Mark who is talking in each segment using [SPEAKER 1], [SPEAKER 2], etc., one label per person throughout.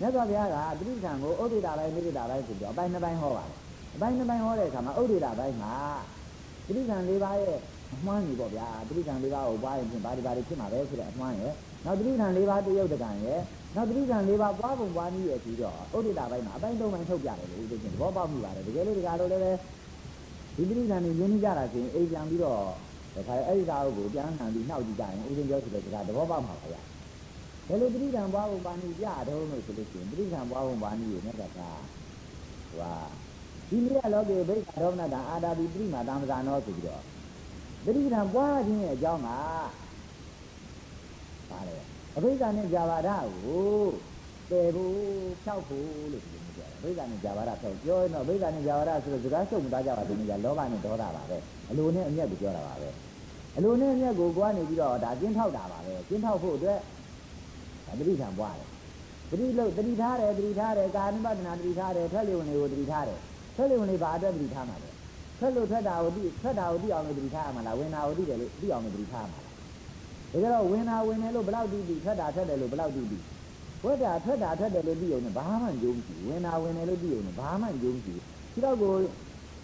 [SPEAKER 1] မြတ်စွာဘုရားကတိဋ္ဌံကိုဥဒိတာပိုင်းနိဒိတာပိုင်းဆိုပြီးတော့အပိုင်းနှစ်ပိုင်းဟောပါတယ်အပိုင်းနှစ်ပိုင်းဟောတဲ့အခါမှာဥဒိတာပိုင်းမှာတိဋ္ဌံ၄ပါးရဲ့အမှန်းကြီးပေါ့ဗျာတိဋ္ဌံ၄ပါးကိုပွားရင်ဖြင့်ဘာဒီဘာဒီဖြစ်မှာပဲဆိုတဲ့အမှန်းရဲ့နောက်တိဋ္ဌံ၄ပါးတယုတ်တကံရဲ့နောက်တိဋ္ဌံ၄ပါးပွားပုံပွားနည်းရဲ့ပြီးတော့ဥဒိတာပိုင်းမှာအပိုင်း၃ပိုင်းထုတ်ပြတယ်လို့ဥဒိချင်းသဘောပေါက်မိပါတယ်တကယ်လို့ဒီကားလို့လည်းပဲဒီတိဋ္ဌံနေရင်းနှီးကြတာဆိုရင်အိမ်ပြန်ပြီးတော့ဒါခါအဲ့ဒီသားကိုပြန်ခံပြီးနှောက်ကြည့်ကြရင်ဥဒိပြောဆိုတဲ့စကားသဘောပေါက်မှာပါဗျာ ဘယ်လိုတိဋ္ဌံပွားပုံပွားနည်းပြတော့လို့ဆိုလို့ရှိရင်တိဋ္ဌံပွားပုံပွားနည်းရဲ့နဲ့ကဟိုဟာဒီမိရလောကေဘိက္ခရောဏတအာတာတိပြိမာတံပဇာနောဆိုပြီးတော့တတိပဌံပွားခြင်းရဲ့အကြောင်းကပါလေအဘိဓါနဲ့ဇာဝရကိုပယ်ဖို့ဖြောက်ဖို့လို့ဒီလိုပြောတယ်အဘိဓါနဲ့ဇာဝရဖြောက်ပြောရင်တော့အဘိဓါနဲ့ဇာဝရဆိုတော့စကားစုံမသားကြပါဘူးညာလောဘနဲ့ဒေါသပါပဲအလိုနဲ့အမျက်ကိုပြောတာပါပဲအလိုနဲ့အမျက်ကိုကိုကနေပြီးတော့ဒါကျင်းထောက်တာပါပဲကျင်းထောက်ဖို့အတွက် ဒါတတိပဌံပွားတယ်တတိလို့တတိထားတယ်တတိထားတယ်ကာနုပဒနာတတိထားတယ်ထွက်လျုံတွေကိုတတိထားတယ်ထွက်လျုံတွေဘာအတွက်တတိထားမှာလဲထွက်လို့ထွက်တာကိုသိထွက်တာကိုသိအောင်လို့တတိထားရမှာလားဝင်တာကိုသိတယ်လို့သိအောင်လို့တတိထားရမှာလားဒါကြတော့ဝင်တာဝင်တယ်လို့ဘယ်လောက်သိသိထွက်တာထွက်တယ်လို့ဘယ်လောက်သိသိထွက်တာထွက်တာထွက်တယ်လို့သိအောင်နဲ့ဘာမှကြုံမရှိဝင်တာဝင်တယ်လို့သိအောင်နဲ့ဘာမှကြုံမရှိဒီတော့ကို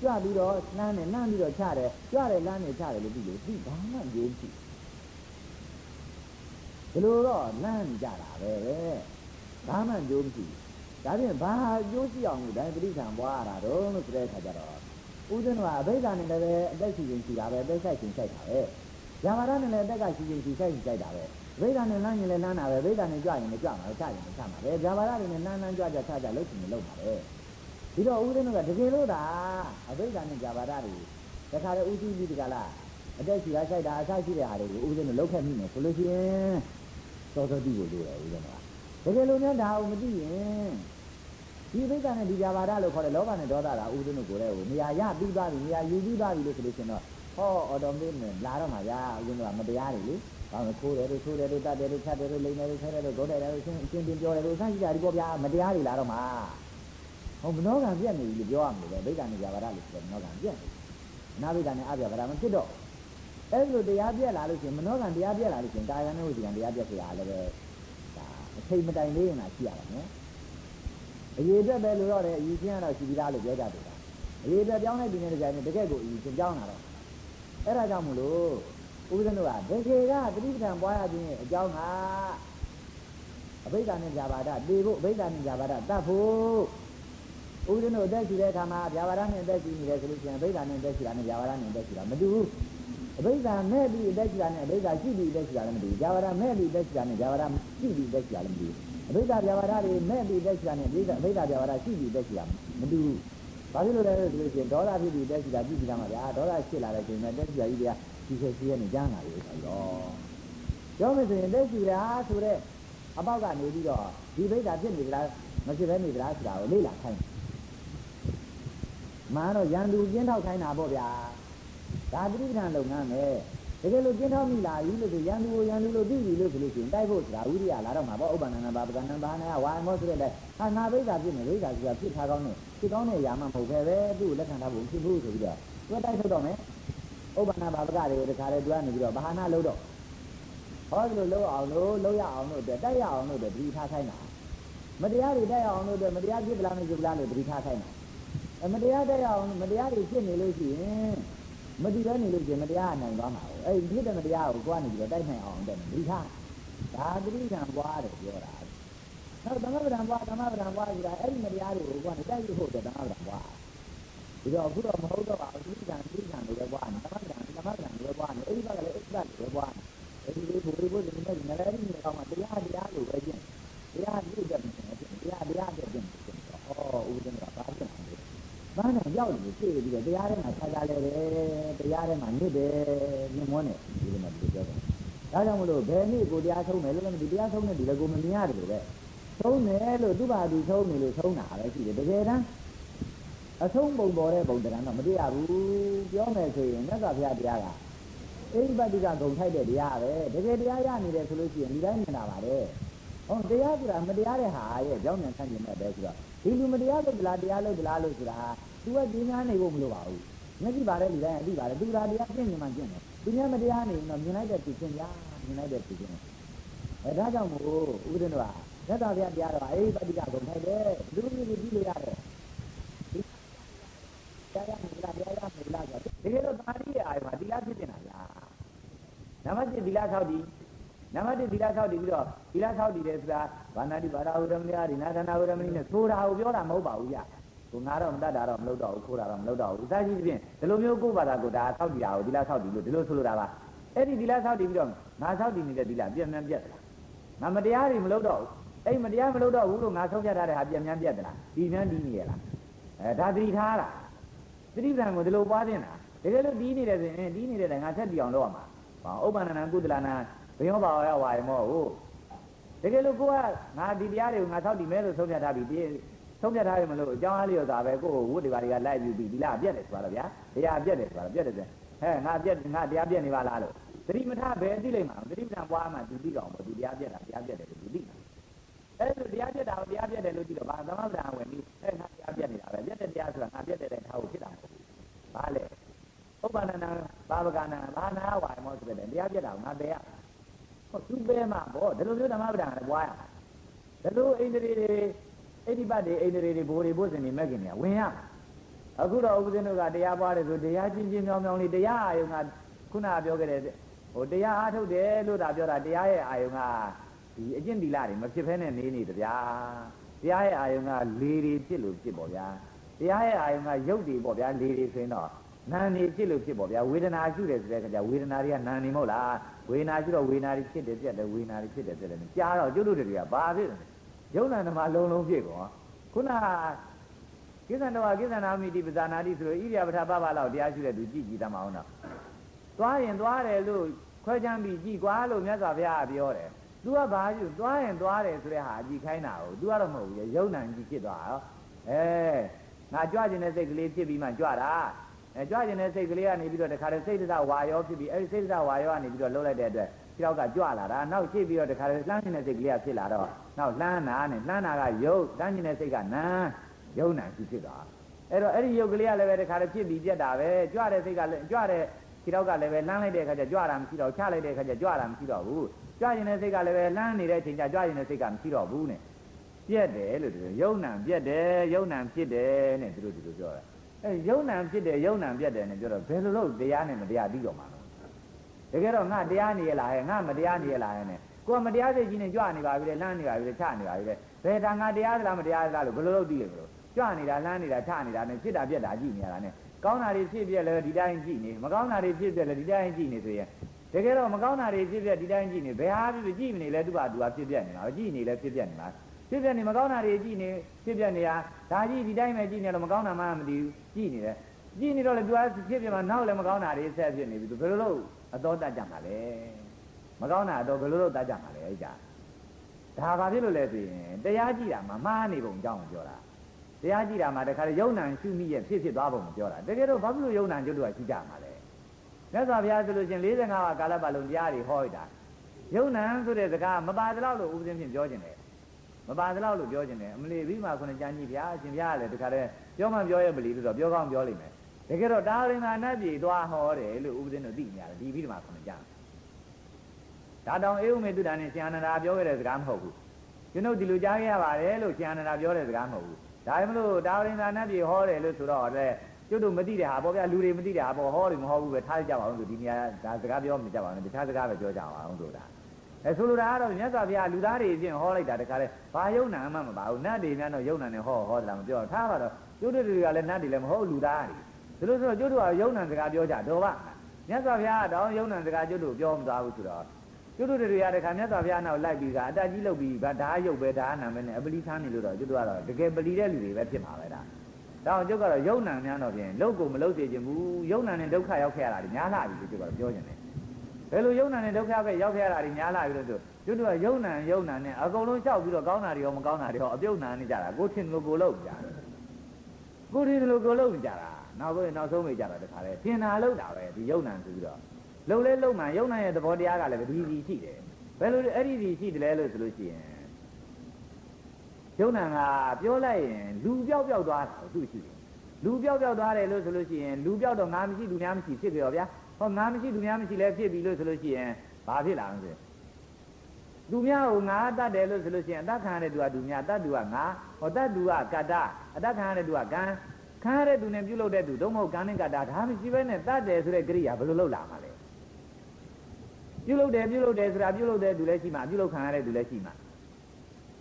[SPEAKER 1] ကြွပြီးတော့လမ်းနဲ့လမ်းပြီးတော့ချတယ်ကြွတယ်လမ်းနဲ့ချတယ်လို့သိလို့သိဘာမှကြုံမရှိ ဒီလိုတော့လမ်းကြတာပဲပဲဘာမှကြုံမရှိဒါဖြင့်ဘာကြိုးရှိအောင်လို့ဒါပဋိဌာန်ပွားရတာတော့လို့ဆိုတဲ့အခါကျတော့ဦးဇင်းကအဘိဓါနဲ့လည်းအသက်ရှိရင်ရှိတာပဲအသက်ဆိုင်ရင်ဆိုင်တာပဲဇာမရနဲ့လည်းအသက်ကရှိရင်ရှိဆိုင်ရင်ဆိုင်တာပဲအဘိဓါနဲ့လမ်းရင်လည်းလမ်းတာပဲအဘိဓါနဲ့ကြွရင်လည်းကြွမှာပဲချရင်လည်းချမှာပဲဇာမရတွေနဲ့လမ်းလမ်းကြွကြချကြလို့ရှိရင်လုပ်မှာပဲဒီတော့ဦးဇင်းကတကယ်လို့သာအဘိဓါနဲ့ဇာမရတွေတခါလေဦးစီးပြီးဒီကလာအသက်ရှိတာဆိုင်တာအဆရှိတဲ့ဟာတွေကိုဦးဇင်းကလောက်ခဲ့မိမယ်ဆိုလို့ရှိရင် စောစောတိကိုလိုတယ်ဦးဇင်းကတကယ်လို့များဒါအောင်မသိရင်ဒီဘိက္ခနဲ့ဒီကြပါဒလို့ခေါ်တဲ့လောဘနဲ့ဒေါသကဥဒုနုကိုလည်းဟိုနေရာရပြီးသွားပြီနေရာယူပြီးသွားပြီလို့ဆိုလို့ရှင်တော့ဟောအော်တော်မင်းနဲ့လာတော့မှာဗျာဥဒုနုကမတရားတွေလေဘာလို့ခိုးတယ်လို့ထိုးတယ်လို့တတ်တယ်လို့ဖြတ်တယ်လို့လိန်တယ်လို့ဆဲတယ်လို့ဂုတ်တယ်လို့ရှင်းရှင်းပြပြောတယ်လို့အဆရှိကြဒီပေါ့ဗျာမတရားတွေလာတော့မှာဟောမနောကံပြက်နေပြီလို့ပြောရမှာလေဘိက္ခနဲ့ကြပါဒလို့ဆိုတော့မနောကံပြက်နေနာဘိက္ခနဲ့အပြပါဒမဖြစ်တော့ အဲ့လိုတရားပြက်လာလို့ရှိရင်မနောကံတရားပြက်လာလို့ရှိရင်ကာယနဲ့ဝိစီကံတရားပြက်ဖြစ်ရလည်းပဲဒါအချိန်မတိုင်လေးရင်လာရှိရတာနော်အရေးအတွက်ပဲလို့တော့တယ်အရေးချင်းကတော့ရှိပြီးသားလို့ပြောကြတယ်ကအရေးအတွက်ပြောင်းလိုက်ပြီးနေတဲ့ကြိုင်နဲ့တကယ့်ကိုအရေးချင်းပြောင်းလာတော့အဲ့ဒါကြောင့်မလို့ဥပဒေတို့ကဒေခေကပฏิပဒံပွားရခြင်းအကြောင်းကအဘိဓါနဲ့ဗျာပါဒတေဖို့အဘိဓါနဲ့ဗျာပါဒတတ်ဖို့ဥဒ္ဒနုအသက်ရှိတဲ့အခါမှာဗျာပါဒနဲ့အသက်ရှိနေတယ်ဆိုလို့ရှိရင်အဘိဓါနဲ့အသက်ရှိတာနဲ့ဗျာပါဒနဲ့အသက်ရှိတာမတူဘူး အဘိဓါမဲ့ပြီးအသက်ရှိတာနဲ့အဘိဓါရှိပြီးအသက်ရှိတာလည်းမတူဘူးဇာဘာဒမဲ့ပြီးအသက်ရှိတာနဲ့ဇာဘာဒရှိပြီးအသက်ရှိတာလည်းမတူဘူးအဘိဓါဗျာပါဒတွေမဲ့ပြီးတက်ရှိတာနဲ့အဘိဓါအဘိဓါဗျာပါဒရှိပြီးတက်ရှိတာမတူဘူး။ဘာဖြစ်လို့လဲဆိုလို့ရှိရင်ဒေါသဖြစ်ပြီးတက်ရှိတာကြည့်ကြည့်တာမှာဗျာဒေါသဖြစ်လာတဲ့ချိန်မှာတက်ရှိတာကြီးတွေကဒီဆက်ရှိရနေကြမ်းလာပြီဆိုတော့ပြောမယ်ဆိုရင်တက်ရှိတာဆိုတဲ့အပေါက်ကနေပြီးတော့ဒီဘိဓါဖြစ်နေကြလားမဖြစ်ဘဲနေကြလားဆိုတာကိုလေ့လာခိုင်းမှန်တော့ရန်သူကျင်းထောက်ခိုင်းတာပေါ့ဗျာ ဒါတိပ္ပံလုပ်ငန်းပဲတကယ်လို့ကျင်းထောက်မိလာပြီလို့ဆိုရန်သူကိုရန်သူလို့သိပြီလို့ဆိုလို့ရှိရင်တိုက်ဖို့ဆိုတာဝိရိယလာတော့မှာပေါ့ဥပ္ပန္နနာဘာပကဏံဘာနာဝါမောဆိုတဲ့ဟာနာဘိဓါဖြစ်နေဘိဓါဆိုတာဖြစ်ထားကောင်းနေဖြစ်ကောင်းတဲ့အရာမှမဟုတ်ပဲပဲသူ့ကိုလက်ခံထားဖို့ဖြစ်ဖို့ဆိုပြီးတော့သူကတိုက်ထုတ်တော့မယ်ဥပ္ပန္နဘာပကတွေကိုတခါလေသူကနေပြီးတော့ဘာနာလို့တော့ဟောဒီလိုလုပ်အောင်လို့လုပ်ရအောင်လို့အတွက်တိုက်ရအောင်လို့အတွက်တတိထားခိုင်းတာမတရားတွေတိုက်ရအောင်လို့အတွက်မတရားဖြစ်ပလားမဖြစ်ပလားလို့တတိထားခိုင်းတာအမတရားတိုက်ရအောင်မတရားတွေဖြစ်နေလို့ရှိရင် မတည်ပဲနေလို့ရှိရင်မတရားနိုင်သွားမှာ။အဲ့ဒီဖြစ်တဲ့မတရားကိုကိုကနေပြီးတော့တိုက်နိုင်အောင်တဲ့ဒီထားဒါတိဋ္ဌံပွားတယ်ပြောတာ။နောက်သမဗဒံပွားသမဗဒံပွားဆိုတာအဲ့ဒီမတရားတွေကိုကိုကနေတိုက်ရဖို့တဲ့သမဗဒံပွား။ဒီတော့အခုတော့မဟုတ်တော့ပါဘူးတိဋ္ဌံတိဋ္ဌံတွေပဲပွားနေသမဗဒံသမဗဒံတွေပဲပွားနေအဲ့ဒီဘက်ကလည်းအစ္ဆတ်တွေပဲပွားနေအဲ့ဒီလေးဘုရားဘုရားဒီနေ့လည်းဒီနေ့ကောင်းမှတရားတရားလို့ပဲကျင့်တရားပြုတ်တယ်တရားတရားတဲ့ကျင့်ဩဥဒ္ဒနာပါပြန်တယ် ဘာနဲ့ရောက်နေသိပြီးတော့တရားထဲမှာခြားခြားလဲတယ်တရားထဲမှာနစ်တယ်မြင်မွန်းတယ်ဒီလိုမှဒီလိုပြောတယ်ဒါကြောင့်မလို့ဘယ်နည်းကိုတရားဆုံးမယ်လို့လည်းမဒီတရားဆုံးတဲ့ဒီလည်းကိုမမြင်ရတယ်လို့ပဲဆုံးတယ်လို့သူ့ဘာသူဆုံးနေလို့ဆုံးတာပဲရှိတယ်တကယ်တမ်းအဆုံးပုံပေါ်တဲ့ပုံတရားတော့မတွေ့ရဘူးပြောမယ်ဆိုရင်မြတ်စွာဘုရားတရားကအိပတ္တိကဂုံထိုက်တဲ့တရားပဲတကယ်တရားရနေတယ်ဆိုလို့ရှိရင်ဒီတိုင်းမြင်တာပါလေ ဟုတ်တရားဆိုတာမတရားတဲ့ဟာရဲ့ကြောင်းမြန်ဆန့်ကျင်တဲ့ပဲဆိုတော့ဒီလူမတရားလုပ်ကြလားတရားလုပ်ကြလားလို့ဆိုတာဟာသူကဒီများနေဖို့မလိုပါဘူးမျက်ကြည့်ပါတယ်လူတိုင်းအသိပါတယ်သူကတရားပြင့်နေမှကျင့်တယ်သူများမတရားနေရင်တော့မြင်လိုက်တဲ့သူချင်းများမြင်လိုက်တဲ့သူချင်းအဲဒါကြောင့်မို့ဥပဒေတော်ကသက်တော်ဗျာတရားတော်အေးပฏิကဂုံထိုက်တယ်လူမျိုးကြီးကြည့်လို့ရတယ်တရားရမလားတရားရမလားဆိုတကယ်တော့သာတိရဲ့အာယမှာသီလဖြစ်နေတာဗျာနံပါတ်1သီလဆောက်တည် နံပါတ်1သီလဆောက်တည်ပြီးတော့သီလဆောက်တည်တယ်ဆိုတာဘာနာတိဘာသာဝရမဏိရိနာသနာဝရမဏိနဲ့ဆိုတာကိုပြောတာမဟုတ်ပါဘူးဗျာကိုငါတော့မတတ်တာတော့မလုပ်တော့ဘူးခိုးတာတော့မလုပ်တော့ဘူးအစရှိသဖြင့်ဒီလိုမျိုးကိုယ်ဘာသာကိုဒါဆောက်တည်တာကိုသီလဆောက်တည်လို့ဒီလိုဆိုလိုတာပါအဲ့ဒီသီလဆောက်တည်ပြီးတော့ငါဆောက်တည်နေတဲ့သီလပြည့်မြန်းပြတ်သလားငါမတရားတွေမလုပ်တော့ဘူးအဲ့မတရားမလုပ်တော့ဘူးလို့ငါဆုံးဖြတ်ထားတဲ့ဟာပြည့်မြန်းပြတ်သလားဒီမြန်းဒီနေရလားအဲဒါသတိထားတာသတိပ္ပံကိုဒီလိုပွားတင်တာတကယ်လို့ဒီနေတယ်ဆိုရင်ဒီနေတဲ့ငါဆက်တီအောင်လုပ်ရမှာဘာဥပ္ပန္နနာကုသလနာ ဘယောဘာဝရဝါယမောဟုတ်တကယ်လို့ကိုကငါဒီတရားတွေကိုငါဆောက်တည်မဲလို့ဆုံးဖြတ်ထားပြီးဆုံးဖြတ်ထားရမလို့အကြောင်းအားလျော်တာပဲကိုယ်ကိုဝတ်တွေပါတွေကလိုက်ပြီးပြီးဒီလားပြက်တယ်ဆိုတော့ဗျာတရားပြက်တယ်ဆိုတော့ပြက်တယ်ဆိုဟဲ့ငါပြက်ငါတရားပြက်နေပါလားလို့သတိမထဘယ်သိလိမ့်မှာသတိမထပွားမှသူသိတော့မသူတရားပြက်တာတရားပြက်တယ်လို့သူသိမှာအဲ့လိုတရားပြက်တာကိုတရားပြက်တယ်လို့ကြည့်တော့ဘာသမဗ္ဗံဝင်ပြီးအဲ့ငါတရားပြက်နေတာပဲပြက်တဲ့တရားဆိုတာငါပြက်တဲ့တဲ့ထားကိုဖြစ်တာမဟုတ်ဘူးဘာလဲဥပ္ပန္နနာဘာဝကနာဘာနာဝါယမောဆိုတဲ့တရားပြက်တာကိုငါပယ်ရဟော သူပယ်မှာဗောဒီလိုမျိုးသမဗ္ဗံလည်းပွားရဒီလိုအိန္ဒြေတွေအိဋ္ဌိပတ်တွေအိန္ဒြေတွေဘိုးတွေဘုဇင်တွေမဲ့ခင်တွေဝင်ရအခုတော့ဥပဇင်းတို့ကတရားပွားတယ်ဆိုတရားချင်းချင်းမြောင်းမြောင်းလေးတရားအာယုံကခုနပြောခဲ့တဲ့ဟိုတရားအားထုတ်တယ်လို့သာပြောတာတရားရဲ့အာယုံကဒီအကျင့်ဒီလာတွေမဖြစ်ဖဲနဲ့နေနေတဗျာတရားရဲ့အာယုံကလေတွေဖြစ်လို့ဖြစ်ပေါ့ဗျာတရားရဲ့အာယုံကရုပ်တွေပေါ့ဗျာလေတွေဆိုရင်တော့ နာနေဖြစ်လို့ဖြစ်ပေါ့ဗျာဝေဒနာရှိတယ်ဆိုတဲ့အခါကျဝေဒနာတွေကနာနေမဟုတ်လားဝေဒနာရှိတော့ဝေဒနာတွေဖြစ်တယ်ပြက်တယ်ဝေဒနာတွေဖြစ်တယ်ပြက်တယ်ကြားတော့ကျွတ်တို့တွေကဘာဖြစ်လဲယုံနာဓမ္မလုံးလုံးဖြစ်ကောခုနကိစ္ဆန္တဝကိစ္ဆန္နာမိတိပဇာနာတိဆိုဣရိယာပထပပလောက်တရားရှိတဲ့သူကြည့်ကြည့်တတ်မအောင်တော့သွားရင်သွားတယ်လို့ခွဲချမ်းပြီးကြည်ကွာလို့မြတ်စွာဘုရားကပြောတယ်။ तू ကဘာယူသွားရင်သွားတယ်ဆိုတဲ့ဟာကြည်ခိုင်းတာကို तू ကတော့မဟုတ်ဘူးရုံနံကြည်ဖြစ်သွားရော။အဲငါကြွကျင်တဲ့စိတ်ကလေးဖြစ်ပြီးမှကြွတာ။ အဲကြွကျင်တဲ့စိတ်ကလေးကနေပြီးတော့တခါတည်းစိတ်တဝါရောဖြစ်ပြီးအဲဒီစိတ်တဝါရောကနေပြီးတော့လှုပ်လိုက်တဲ့အတွက်ခြေောက်ကကြွလာတာ။နောက်ရှေ့ပြီးတော့တခါတည်းလှမ်းနေတဲ့စိတ်ကလေးကဖြစ်လာတော့နောက်လှမ်းနာနဲ့လှမ်းနာကယုတ်လှမ်းနေတဲ့စိတ်ကနံယုံနံကြည်ဖြစ်သွား။အဲ့တော့အဲ့ဒီယုတ်ကလေးကလည်းပဲတခါတည်းဖြစ်ပြီးပြက်တာပဲကြွတဲ့စိတ်ကလည်းကြွတဲ့ခြေတော့ကလည်းပဲလှမ်းလိုက်တဲ့အခါကျကြွတာမရှိတော့ချလိုက်တဲ့အခါကျကြွတာမရှိတော့ဘူးကြွရင်တဲ့စိတ်ကလည်းပဲလှမ်းနေတဲ့အချိန်ကျကြွရင်တဲ့စိတ်ကမရှိတော့ဘူးနဲ့ပြက်တယ်လို့သူယုံနံပြက်တယ်ယုံနံဖြစ်တယ်နဲ့သူတို့ဒီလိုပြောတာ အဲယုံနံဖြစ်တယ်ယုံနံပြက်တယ်နဲ့ပြောတော့ဘယ်လိုလုပ်တရားနဲ့မတရားပြီးတော့မှာလဲတကယ်တော့ငါတရားနေရလားဟဲ့ငါမတရားနေရလားဟဲ့နဲ့ကိုကမတရားစိတ်ကြီးနဲ့ကြွနေပါပြီလေလှမ်းနေပါပြီလေချနေပါပြီလေဘယ်တန်ငါတရားသလားမတရားသလားလို့ဘယ်လိုလုပ်သိလဲမလို့ကြွနေတာလှမ်းနေတာချနေတာနဲ့ဖြစ်တာပြက်တာကြည့်နေရတာနဲ့ကောင်းတာတွေဖြစ်ပြက်လဲဒီတိုင်းကြည့်နေမကောင်းတာတွေဖြစ်ပြက်လဲဒီတိုင်းကြည့်နေဆိုရင်တကယ်တော့မကောင်းတာတွေဖြစ်ပြက်ဒီတိုင်းကြည့်နေဘယ်ဟာဖြစ်ဖြစ်ကြည့်မနေလဲသူကသူကဖြစ်ပြက်နေတာကြည့်နေလဲဖြစ်ပြက်နေတာ ဖြစ်ပြက်နေမကောင်းတာတွေကြည့်နေဖြစ်ပြက်နေတာဒါကြည့်ဒီတိုင်းပဲကြည့်နေတော့မကောင်းတာမှမသိဘူးကြည့်နေတယ်ကြည့်နေတော့လေသူကဖြစ်ပြက်မှာနောက်လည်းမကောင်းတာတွေဆက်ဖြစ်နေပြီသူဘယ်လိုလုပ်အတော်တတ်ကြမှာလဲမကောင်းတာအတော်ဘယ်လိုလုပ်တတ်ကြမှာလဲအဲ့ကြဒါဘာဖြစ်လို့လဲဆိုရင်တရားကြည့်တာမှမှားနေပုံကြောင်းပြောတာတရားကြည့်တာမှတခါလေယုံ nant ရှုမိရဲ့ဖြစ်ဖြစ်သွားပုံကိုပြောတာတကယ်တော့ဘာဖြစ်လို့ယုံ nant ကျွတ်တို့ကရှုကြမှာလဲမြတ်စွာဘုရားဆိုလို့ချင်း45ပါးကာလပတ်လုံးတရားတွေဟောရတာယုံ nant ဆိုတဲ့စကားမပါသလောက်လို့ဥပဒေဖြင့်ပြောခြင်းတယ် မပါသလောက်လို့ပြောခြင်းတယ်အမလီပြီးမှခုနကြမ်းကြီးဗျာအရှင်ဘုရားလည်းတခါလေပြောမှပြောရမလီလို့တော့ပြောကောင်းပြောလိမ့်မယ်တကယ်တော့တာရင်သာနတ်ပြည်သွားဟောတယ်လို့ဥပဒေတို့သိနေရတယ်ဒီပြီးမှခုနကြမ်းဒါတောင်အေဝမေတုဒ္ဒနဲ့ရှင်အနန္ဒာပြောခဲ့တဲ့စကားမဟုတ်ဘူးကျွန်ုပ်ဒီလိုကြားခဲ့ရပါတယ်လို့ရှင်အနန္ဒာပြောတဲ့စကားမဟုတ်ဘူးဒါမှမလို့တာဝရင်သာနတ်ပြည်ဟောတယ်လို့ဆိုတော့လည်းကျွတ်တို့မသိတဲ့ဟာပေါ့ဗျာလူတွေမသိတဲ့ဟာပေါ့ဟောတယ်မဟောဘူးပဲထားကြပါအောင်ဆိုဒီနေရာဒါစကားပြောမကြပါဘူးတခြားစကားပဲပြောကြအောင်ဆိုတာ အဲဆိုလိုတာကတော့မြတ်စွာဘုရားလူသားတွေအချင်းဟောလိုက်တာတခါလဲဘာယုံနာမှမပါဘူးနတ်တွေများတော့ယုံနာနဲ့ဟောဟောတယ်လားမပြောထားပါတော့ကျွတ်တို့တွေကလည်းနတ်တွေလည်းမဟုတ်လူသားတွေဒါလို့ဆိုတော့ကျွတ်တို့ကယုံနာစကားပြောကြတော့ပါမြတ်စွာဘုရားကတော့ယုံနာစကားကျွတ်တို့ပြောမသွားဘူးဆိုတော့ကျွတ်တို့တွေရတဲ့ခါမြတ်စွာဘုရားနောက်လိုက်ပြီးကအတကြီးလုပ်ပြီးဗဒါရုပ်ပဲဒါနာမည်နဲ့အပလီထားနေလို့တော့ကျွတ်တို့ကတော့တကယ်ပလီတဲ့လူတွေပဲဖြစ်မှာပဲဒါဒါအောင်ကျွတ်ကတော့ယုံနာများတော့ပြင်လုတ်ကိုမလုတ်စေခြင်းဘူးယုံနာနဲ့ဒုက္ခရောက်ခဲ့ရတာဒီများလာပြီကျွတ်ကတော့ပြောခြင်းတယ် ဘယ်လိုယုံနာနဲ့ဒုက္ခပဲရောက်ခဲ့ရတာဒီများလာပြီလို့ဆိုကျွတ်တို့ကယုံနာယုံနာနဲ့အကုန်လုံးလျှောက်ပြီးတော့ကောင်းတာတွေရောမကောင်းတာတွေရောအပြုတ်နာနေကြတာကိုထင်လို့ကိုလို့ကြတာကိုထင်လို့ကိုလို့ကြတာနောက်ဆုံးနောက်ဆုံးမိကြတာတခါလေထင်တာလို့တာပဲဒီယုံနာဆိုပြီးတော့လုံလဲလုံမှယုံနာရဲ့သဘောတရားကလည်းဒီဒီရှိတယ်ဘယ်လိုအဲ့ဒီဒီရှိတယ်လဲလို့ဆိုလို့ရှိရင်ယုံနာကပြောလိုက်ရင်လူပြောက်ပြောက်သွားတာသူ့ရှိတယ်လူပြောက်ပြောက်သွားတယ်လို့ဆိုလို့ရှိရင်လူပြောက်တော့ငါမရှိလူများမရှိဖြစ်ကြရောဗျာ ဟောငါမရှိလူများမရှိလဲဖြစ်ပြီလို့ဆိုလို့ရှိရင်ဘာဖြစ်လာလဲဆို
[SPEAKER 2] သူများကိုငါတတ်တယ်လို့ဆိုလို့ရှိရင်အတတ်ခံရတဲ့သူကသူများတတ်သူကငါဟောတတ်သူကကတ္တအတတ်ခံရတဲ့သူကကံခံရတဲ့သူနဲ့ပြုလုပ်တဲ့သူတော့မဟုတ်ကံနဲ့ကတ္တဒါမရှိဘဲနဲ့တတ်တယ်ဆိုတဲ့ကရိယာဘယ်လိုလုပ်လာမှာလဲပြုလုပ်တယ်ပြုလုပ်တယ်ဆိုတာပြုလုပ်တဲ့သူလည်းရှိမှာပြုလုပ်ခံရတဲ့သူလည်းရှိမှာ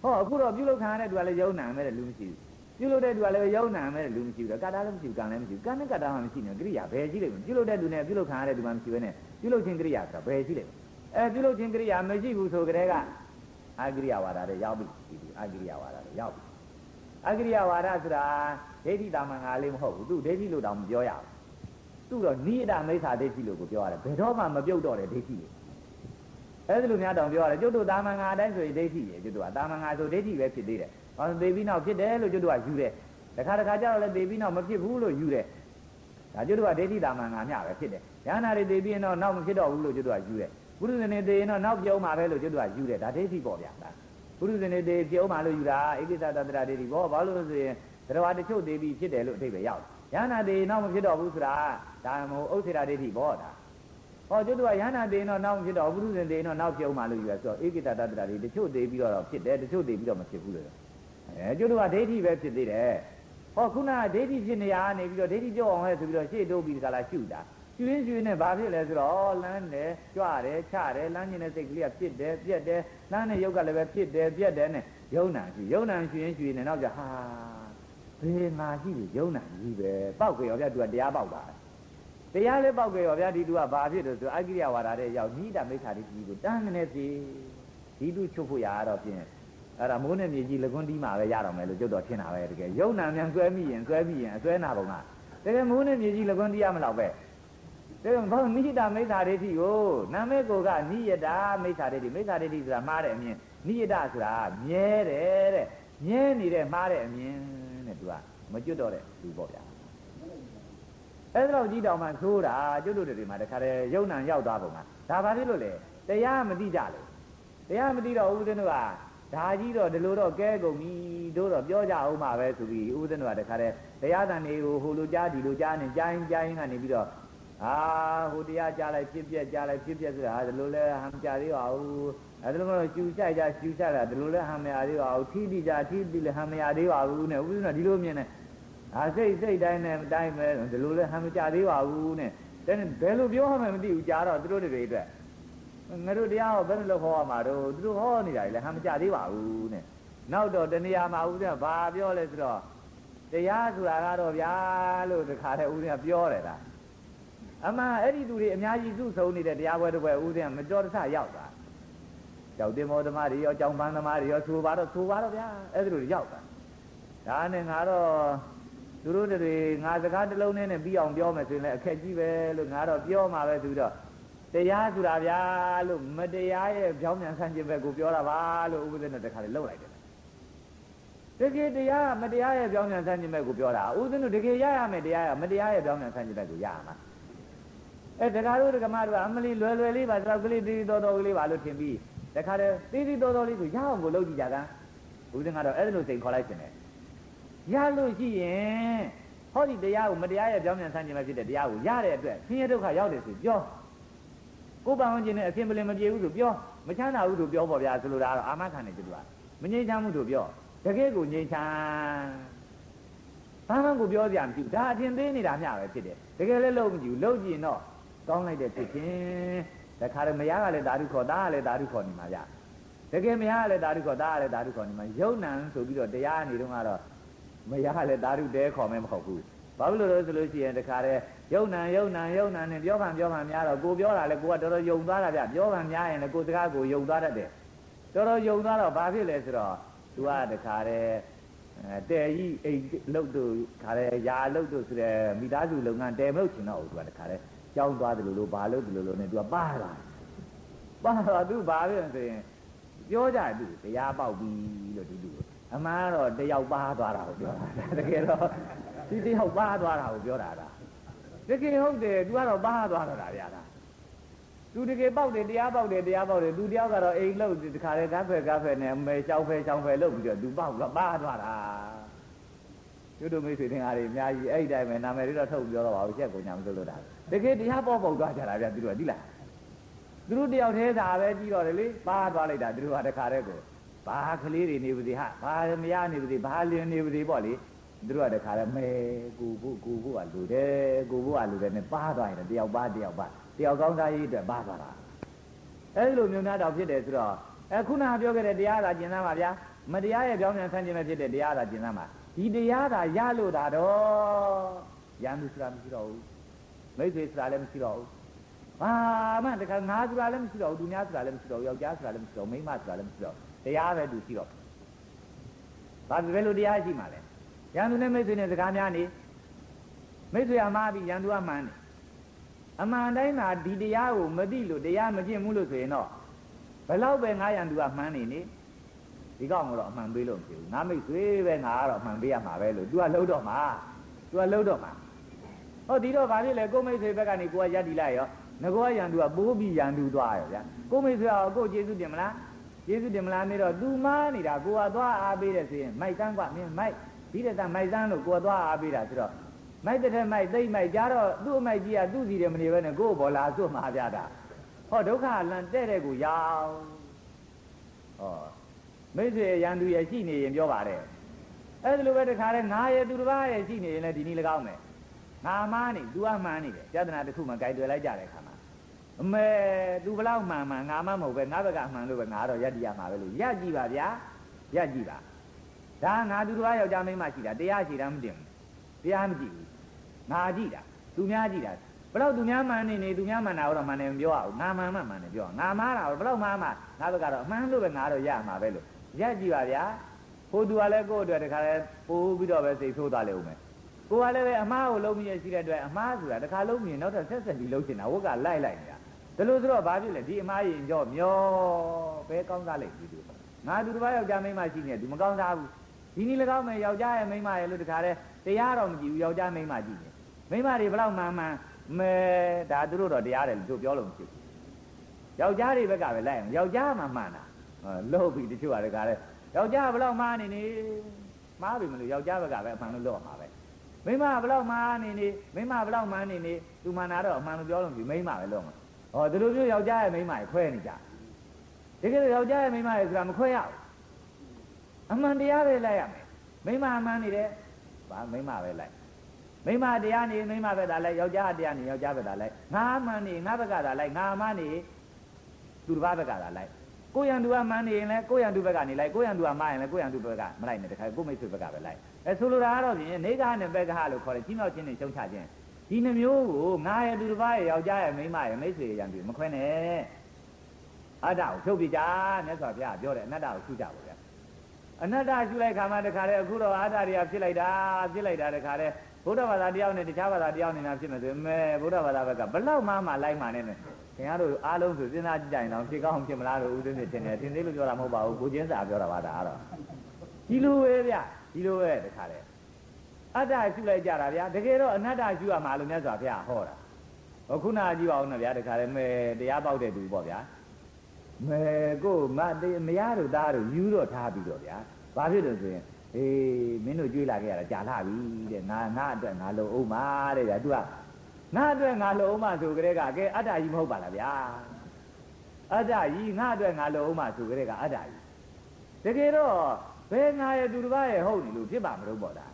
[SPEAKER 2] ဟောအခုတော့ပြုလုပ်ခံရတဲ့သူကလည်းယုံနာမဲ့တဲ့လူမရှိဘူး ပြုလုပ်တဲ့သူကလည်းယုံနာမဲ့တဲ့လူမရှိဘူးကတ္တလည်းမရှိဘူးကံလည်းမရှိဘူးကံနဲ့ကတ္တမှမရှိနေကရိယာဘယ်ရှိလိမ့်မလဲပြုလုပ်တဲ့သူနဲ့ပြုလုပ်ခံရတဲ့သူမှမရှိဘဲနဲ့ပြုလုပ်ခြင်းကရိယာဆိုတာဘယ်ရှိလိမ့်မလဲအဲပြုလုပ်ခြင်းကရိယာမရှိဘူးဆိုကြတဲ့ကအဂရိယဝါဒတွေရောက်ပြီဒီအဂရိယဝါဒတွေရောက်ပြီအဂရိယဝါဒဆိုတာဒိဋ္ဌိတာမန်ငါလေးမဟုတ်ဘူးသူဒိဋ္ဌိလို့တောင်မပြောရဘူးသူတော့နိယတမိစ္ဆာဒိဋ္ဌိလို့ကိုပြောရတယ်ဘယ်တော့မှမပြုတ်တော့တဲ့ဒိဋ္ဌိလေအဲဒီလိုများတောင်ပြောရတယ်ကျွတ်တို့တာမန်ငါအတိုင်းဆိုရင်ဒိဋ္ဌိရေကျွတ်တို့ကတာမန်ငါဆိုဒိဋ္ဌိပဲဖြစ်သေးတယ် ဘာလို့သေပြီးနောက်ဖြစ်တယ်လို့ကျွတ်တို့ကယူတယ်တခါတခါကျတော့လည်းသေပြီးနောက်မဖြစ်ဘူးလို့ယူတယ်ဒါကျွတ်တို့ကဒိဋ္ဌိတာမန်ငါမျှပဲဖြစ်တယ်ဉာဏ်နာတွေသေပြီးရင်တော့နောက်မဖြစ်တော့ဘူးလို့ကျွတ်တို့ကယူတယ်ဘုရုဇနေသေးရင်တော့နောက်ပြုံးမှာပဲလို့ကျွတ်တို့ကယူတယ်ဒါဒိဋ္ဌိပေါ့ဗျာဒါဘုရုဇနေသေးပြုံးမှာလို့ယူတာဧကိစ္စတတ္တရာဒိဋ္ဌိပေါ့ဘာလို့ဆိုရင်တရားတချို့သေးပြီးဖြစ်တယ်လို့အထိပ္ပယ်ရောက်ရဟနာသေးနောက်မဖြစ်တော့ဘူးဆိုတာဒါမဟုတ်ဥစ္စေရာဒိဋ္ဌိပေါ့ဒါဟောကျွတ်တို့ကရဟနာသေးတော့နောက်မဖြစ်တော့ဘုရုဇနေသေးတော့နောက်ပြုံးမှာလို့ယူရဆိုတော့ဧကိစ္စတတ္တရာဒိဋ္ဌိတချို့သေးပြီးတော့ဖြစ်တယ်တချို့သေးပြီးတော့မဖြစ်ဘူးလို့ အဲကျွတ်တို့ကဒိဋ္ဌိပဲဖြစ်သေးတယ်ဟောခုနကဒိဋ္ဌိဖြစ်နေရနေပြီးတော့ဒိဋ္ဌိပြောအောင်ဟဲ့ဆိုပြီးတော့ရှေ့တိုးပြီးဒီကလာရှုတာကျွင်းကျွင်းနဲ့ဘာဖြစ်လဲဆိုတော့လမ်းတယ်ကြွတယ်ချတယ်လမ်းကျင်တဲ့စိတ်ကလေးကဖြစ်တယ်ပြက်တယ်လမ်းနဲ့ရုပ်ကလည်းပဲဖြစ်တယ်ပြက်တယ်နဲ့ယုံနာရှိယုံနာရှိရင်ရှိရင်နောက်ကြဟာဘယ်ငါရှိပြီယုံနာကြီးပဲပောက်ကြရောဗျသူကတရားပေါက်တာတရားလေးပေါက်ကြရောဗျဒီသူကဘာဖြစ်လို့ဆိုအကိရိယဝါဒတဲ့ရောက်နိဒမိစ္ဆာတိကြီးကိုတန်းနေစီဒီသူချုပ်ဖို့ရတော့ဖြင့် အဲ့ဒါမိုးနဲ့မြေကြီးလကွန်းတီးမှာပဲရတော့မယ်လို့ကျွတ်တော်ထင်တာပဲတကယ်ယုံနာမြန်ဆွဲမိရင်ဆွဲမိရင်အဆွဲနာပုံကတကယ်မိုးနဲ့မြေကြီးလကွန်းတီးရမလို့ပဲဒါကြောင့်ဘောနိဒမိစ္ဆာဒိဋ္ဌိကိုနာမေကိုကနိယတာမိစ္ဆာဒိဋ္ဌိမိစ္ဆာဒိဋ္ဌိဆိုတာမှားတဲ့အမြင်နိယတာဆိုတာမြဲတယ်တဲ့မြဲနေတဲ့မှားတဲ့အမြင်တဲ့သူကမကျွတ်တော့တဲ့သူပေါ့ဗျာအဲ့ဒါတော့ကြည့်တော့မှသိုးတာကျွတ်တို့တွေမှာတခါတည်းယုံနံရောက်သွားပုံကဒါဘာဖြစ်လို့လဲတရားမသိကြလို့တရားမသိတော့ဦးဇင်းတို့က ဒါကြီးတော့ဒီလိုတော့ကဲကုန်ပြီတို့တော့ပြောကြအောင်ပါပဲဆိုပြီးဦးဇင်းတို့ကတခါတည်းတရားတန်တွေကိုဟိုလိုကြားဒီလိုကြားနေကြားရင်ကြားရင်ကနေပြီးတော့အာဟိုတရားကြားလိုက်ဖြစ်ပြက်ကြားလိုက်ဖြစ်ပြက်ဆိုတာဒီလိုလဲဟမ်ကြသေးပါဘူးအဲဒီလိုမျိုးကျူကြိုက်ကြကျူကြတာဒီလိုလဲဟမ်မရသေးပါဘူးထိတိကြထိတိလဲဟမ်မရသေးပါဘူးနဲ့ဥပဒေကဒီလိုမြင်နေအာစိတ်စိတ်တိုင်းနဲ့တိုင်းပဲဒီလိုလဲဟမ်မကြသေးပါဘူးနဲ့တဲ့ဘယ်လိုပြောမှမသိဘူးကြားတော့သူတို့တွေအတွက် ငါတို့တရားဟောဘယ်လိုဟောရမှာတော့သူတို့ဟောနေတာလေဟမ်မကြသေးပါဘူးနဲ့နောက်တော့တဏှာမှာဦးဇင်းဘာပြောလဲဆိုတော့တရားဆိုတာကတော့ဗျာလို့တခါတည်းဦးဇင်းကပြောတယ်လားအမှန်အဲ့ဒီသူတွေအများကြီးစုဆုံနေတဲ့တရားပွဲတစ်ပွဲဦးဇင်းကမတော်တဆရောက်တာကြောက်တင်မောသမားတွေရောကြောင်ပန်းသမားတွေရောဆိုပါတော့ဆိုပါတော့ဗျာအဲ့ဒီလိုရောက်တာဒါနဲ့ငါတော့သူတို့တွေငါစကားတစ်လုံးနဲ့ပြီးအောင်ပြောမယ်ဆိုရင်လည်းအခက်ကြီးပဲလို့ငါတော့ပြောမှာပဲသူတော့ တရားဆိုတာဗျာလို့မတရားရဲ့ကြောင်းမြန်ဆန်းခြင်းပဲကိုပြောတာပါလို့ဥပဒေနဲ့တခါလေလောက်လိုက်တယ်တကယ်တရားမတရားရဲ့ကြောင်းမြန်ဆန်းခြင်းပဲကိုပြောတာဥပဒေတို့တကယ်ရရမယ်တရားရမတရားရဲ့ကြောင်းမြန်ဆန်းခြင်းပဲကိုရရမှာအဲတခါတို့ဒကမတို့ကအမလီလွယ်လွယ်လေးပါသောက်ကလေးတီးတီးတော်တော်ကလေးပါလို့ထင်ပြီးတခါတည်းတီးတီးတော်တော်လေးကိုရအောင်ကိုလုပ်ကြည့်ကြကန်းဘုရင်ကတော့အဲ့ဒါလို့စိန်ခေါ်လိုက်ခြင်းတယ်ရလို့ရှိရင်ဟောဒီတရားကိုမတရားရဲ့ပြောင်းပြန်ဆန်းခြင်းပဲဖြစ်တဲ့တရားကိုရတဲ့အတွက်ဆင်းရဲဒုက္ခရောက်တယ်ဆိုပြော ကိုယ်ပန်ဝင်ခြင်းနဲ့အဖြစ်မလင်မပြေဘူးဆိုပြောမချမ်းသာဘူးဆိုပြောပေါ့ဗျာဆိုလိုတာကတော့အာမခံနေကြတယ်မငြိမ်းချမ်းမှုဆိုပြောတကယ်ကိုငြိမ်းချမ်းဘာမှကိုပြောကြမကြည့်ဒါအထင်သေးနေတာမျှပဲဖြစ်တယ်တကယ်လည်းလုံးမကြည့်ဘူးလုံးကြည့်ရင်တော့ကောင်းလိုက်တဲ့ဖြစ်ချင်းတခါတည်းမရကလည်းဓာတုခေါ်သားကလည်းဓာတုခေါ်နေမှာဗျတကယ်မရကလည်းဓာတုခေါ်သားကလည်းဓာတုခေါ်နေမှာယုံနံဆိုပြီးတော့တရားနေတော့ကတော့မရကလည်းဓာတုတဲခေါ်မဲမဟုတ်ဘူး ဘာလို့လဲဆိုလို့ရှိရင်တခါတည်းယုံနံယုံနံယုံနံနဲ့ပြောခံပြောခံများတော့ကိုပြောတာလေကိုကတော်တော်ယုံသွားတာဗျပြောခံများရင်လည်းကိုစကားကိုယုံသွားတတ်တယ်တော်တော်ယုံသွားတော့ဘာဖြစ်လဲဆိုတော့သူကတခါတည်းတဲကြီးအိမ်လုတ်တို့ခါရဲယာလုတ်တို့ဆိုတဲ့မိသားစုလုပ်ငန်းတဲမလို့ချင်တော့ဘူးသူကတခါတည်းကြောင်းသွားတယ်လို့လို့ဘာလို့ဒီလိုလိုနဲ့သူကပါလာပါတော့သူဘာဖြစ်ဆိုရင်ပြောကြသူတရားပေါက်ပြီလို့ဒီလူအမှန်တော့တယောက်ပါသွားတာကိုပြောတာတကယ်တော့ ဒီတယောက်ပါသွားတာကိုပြောတာလားတကယ်ဟုတ်တယ်သူကတော့ပါသွားတာဗျာလားသူတကယ်ပေါက်တယ်တရားပေါက်တယ်တရားပေါက်တယ်သူတယောက်ကတော့အိမ်လှုပ်ဒီခါလေကားဖဲကားဖဲနဲ့မဲချောင်းဖဲချောင်းဖဲလှုပ်ပြီးတော့သူပေါက်ကပါသွားတာကျွတ်တို့မိတ်ဆွေတင်အားတွေအများကြီးအဲ့ဒီတိုင်းပဲနာမည်တွေတော့ထုတ်ပြောတော့ပါဘူးချက်ကုန်ညာမစိုးလို့တာတကယ်တရားပေါ်ပေါက်သွားကြတာဗျာသူတို့ကသိလားသူတို့တယောက်တည်းသာပဲကြည့်တော့တယ်လေပါသွားလိုက်တာသူတို့ကတခါတည်းကိုဘာကလေးတွေနေပါသေးဟာဘာမရနေပါသေးဘာလင်းနေပါသေးပေါ့လေ သူတို့ကတခါတည်းမဲကိုကိုကိုကိုကလူတယ်ကိုကိုကလူတယ်နဲ့ပါသွားရင်တယောက်ပါတယောက်ပါတယောက်ကောင်းစားရေးအတွက်ပါသွားတာအဲ့လိုမျိုးများတော့ဖြစ်တယ်ဆိုတော့အခုနပြောခဲ့တဲ့တရားသာကျင်သားပါဗျာမတရားရဲ့ပြောင်းပြန်ဆန်းခြင်းပဲဖြစ်တဲ့တရားသာကျင်သားပါဒီတရားသာရလို့တာတော့ရန်သူဆိုတာမရှိတော့ဘူးမိတ်ဆွေဆိုတာလည်းမရှိတော့ဘူးဘာမှတခါငါဆိုတာလည်းမရှိတော့ဘူးသူများဆိုတာလည်းမရှိတော့ဘူးယောက်ျားဆိုတာလည်းမရှိတော့ဘူးမိန်းမဆိုတာလည်းမရှိတော့ဘူးတရားပဲသူရှိတော့ဘာပဲလို့တရားရှိမှလဲ ရန်သူနဲ့မိတ်ဆွေနဲ့စကားများနေမိတ်ဆွေကမှားပြီးရန်သူကမှန်တယ်အမှန်တိုင်းမှာဒီတရားကိုမသိလို့တရားမကျင့်ဘူးလို့ဆိုရင်တော့ဘလောက်ပဲငါရန်သူကမှန်းနေနေဒီကောင်ကတော့အမှန်ပေးလို့မဖြစ်ဘူးငါမိတ်ဆွေပဲငါကတော့အမှန်ပေးရမှာပဲလို့ तू ကလှုပ်တော့မှာ तू ကလှုပ်တော့မှာဟောဒီတော့ဗာဖြစ်လေကိုမိတ်ဆွေဘက်ကနေကိုကရည်တည်လိုက်ရောငကောရန်သူကပိုးပြီးရန်သူသွားရောဗျာကိုမိတ်ဆွေကကိုကျေးဇူးတင်မလားကျေးဇူးတင်မလားမေးတော့ तू မားနေတာကိုကသွားအားပေးတယ်ဆိုရင်မိုက်တန်းကမင်းမိုက် ဒီတဲ့တမိုက်တန်းလို့ကိုကသွားအားပေးတာဆိုတော့မိုက်တဲ့မိုက်သိမ့်မိုက်ကြတော့သူ့အမိုက်ကြီးကသူ့စီတယ်မနေပဲနဲ့ကို့ဘောလာစွတ်မှာပြတာဟောဒုက္ခလန်တဲ့တဲ့ကိုရောင်ဟောမိတ်ဆွေရန်သူရဲ့ရှိနေရင်ပြောပါတယ်အဲ့ဒါလိုပဲတခါတည်းငါရဲ့သူတစ်ပါးရဲ့ရှိနေရင်လည်းဒီနည်း၎င်းမယ်ငါမားနေ तू ကမှန်နေတယ်ပြဿနာတစ်ခုမှကြိုက်တွေ့လိုက်ကြတဲ့ခါမှာအမေ तू ဘလောက်မှန်မှန်ငါမှမဟုတ်ပဲငါဘက်ကမှန်လို့ပဲငါတော့ရက်တည်ရမှာပဲလို့ရက်ကြည့်ပါဗျာရက်ကြည့်ပါ ဒါငါသူတစ်ပါးယောက်ျားမိန်းမရှိတာတရားရှိတာမတင်ဘူးတရားမကြည့်ဘူးငါကြည့်တာသူများကြည့်တာဘလောက်သူများမှန်နေနေသူများမှန်တာတော့မှန်တယ်မပြောရဘူးငါမှန်မှမှန်တယ်ပြောငါမှားတာဘလောက်မှားမှငါဘက်ကတော့အမှန်လို့ပဲငါတော့ရမှာပဲလို့ရက်ကြည့်ပါဗျာဟိုသူကလည်းကိုယ့်အတွက်တခါလဲပိုးပြီးတော့ပဲစိတ်ဆိုးသွားလေဦးမယ်ကိုကလည်းပဲအမားကိုလုံးမြင်ရှိတဲ့အတွက်အမားဆိုတာတခါလုံးမြင်နောက်ထပ်ဆက်ဆက်ပြီးလုံးချင်တာဝက်ကလိုက်လိုက်နေတာဒါလို့ဆိုတော့ဘာဖြစ်လဲဒီအမားရင်ကြော့မျောဘဲကောင်းစားလိုက်ပြီသူငါသူတစ်ပါးယောက်ျားမိန်းမရှိနေသူမကောင်းစားဘူး ဒီနည်း၎င်းမယ်ယောက်ျားရဲ့မိန်းမရဲ့လို့တခါလဲတရားတော်မကြည့်ဘူးယောက်ျားမိန်းမကြည့်နေမိန်းမတွေဘလောက်မှန်မှန်မဲဒါသူတို့တော့တရားတယ်လို့ပြောလို့မရှိဘူးယောက်ျားတွေဘက်ကပဲလိုက်အောင်ယောက်ျားမှမှန်တာလို့ပြီးတချို့ကတခါလဲယောက်ျားဘလောက်မှားနေနေမှားပြီမလို့ယောက်ျားဘက်ကပဲအမှန်လို့လို့မှာပဲမိမဘလောက်မှားနေနေမိမဘလောက်မှားနေနေသူမှန်တာတော့အမှန်လို့ပြောလို့ပြီမိမပဲလို့မှာဟောဒီလိုမျိုးယောက်ျားရဲ့မိမရဲ့ခွဲနေကြတကယ်လို့ယောက်ျားရဲ့မိမရဲ့ဆိုတာမခွဲရဘူး အမှန်တရားပဲလိုက်ရမယ်မိမအမှန်နေတယ်ဗာမိမပဲလိုက်မိမတရားနေမိမပဲဒါလိုက်ယောက်ျားတရားနေယောက်ျားပဲဒါလိုက်ငါအမှန်နေငါဘက်ကဒါလိုက်ငါအမှန်နေသူတစ်ပါးဘက်ကဒါလိုက်ကိုရန်သူကမှန်နေရင်လည်းကိုရန်သူဘက်ကနေလိုက်ကိုရန်သူကမှားရင်လည်းကိုရန်သူဘက်ကမလိုက်နဲ့တခါကိုမိတ်ဆွေဘက်ကပဲလိုက်အဲဆိုလိုတာကတော့ဖြင့်နေကနဲ့ဘက်ကဟလို့ခေါ်တယ်ကြီးမြောက်ခြင်းနဲ့ရှုံချခြင်းဒီနှမျိုးကိုငါရဲ့သူတစ်ပါးရဲ့ယောက်ျားရဲ့မိန်းမရဲ့မိတ်ဆွေရန်သူမခွဲနဲ့အတ္တကိုဖြုတ်ပြကြမြတ်စွာဘုရားပြောတယ်အနတ္တကိုရှုကြပါဗျာ အနတ္တရှုလိုက်ခါမှတခါတည်းအခုတော့အတ္တတွေကဖြစ်လိုက်တာဖြစ်လိုက်တာတခါတည်းဘုရားဘာသာတရားနဲ့တခြားဘာသာတရားနဲ့နာဖြစ်မယ်ဆိုရင်မဲဘုရားဘာသာဘက်ကဘလောက်မှမှလိုက်မှနဲ့ခင်ဗျားတို့အားလုံးဆိုစဉ်းစားကြည့်ကြရင်တော့ဖြစ်ကောင်းဖြစ်မလားလို့ဦးသိနေထင်တယ်ထင်သေးလို့ပြောတာမဟုတ်ပါဘူးကိုချင်းစာပြောတာပါဒါကတော့ဒီလိုပဲဗျဒီလိုပဲတခါတည်းအတ္တရှုလိုက်ကြတာဗျာတကယ်တော့အနတ္တရှုရမှာလို့မြတ်စွာဘုရားဟောတာဟောခုနကြည့်ပါဦးနော်ဗျာတခါတည်းမဲတရားပေါက်တဲ့သူပေါ့ဗျာ မဲကိုမတေမရတို့သားတို့ယူတော့ထားပြီးတော့ဗျာဘာဖြစ်လို့ဆိုရင်အေးမင်းတို့ကြွေးလာခဲ့ရတာကြာလာပြီတဲ့ငါငါအတွက်ငါလုံအောင်ပါတဲ့ဗျာ तू ကငါအတွက်ငါလုံအောင်ပါဆိုကြတဲ့ကကဲအတ္တကြီးမဟုတ်ပါလားဗျာအတ္တကြီးငါအတွက်ငါလုံအောင်ပါဆိုကြတဲ့ကအတ္တကြီးတကယ်တော့ဘယ်ငါရဲ့သူတစ်ပါးရဲ့ဟုတ်နေလို့ဖြစ်ပါမလို့ပေါ့ဒါ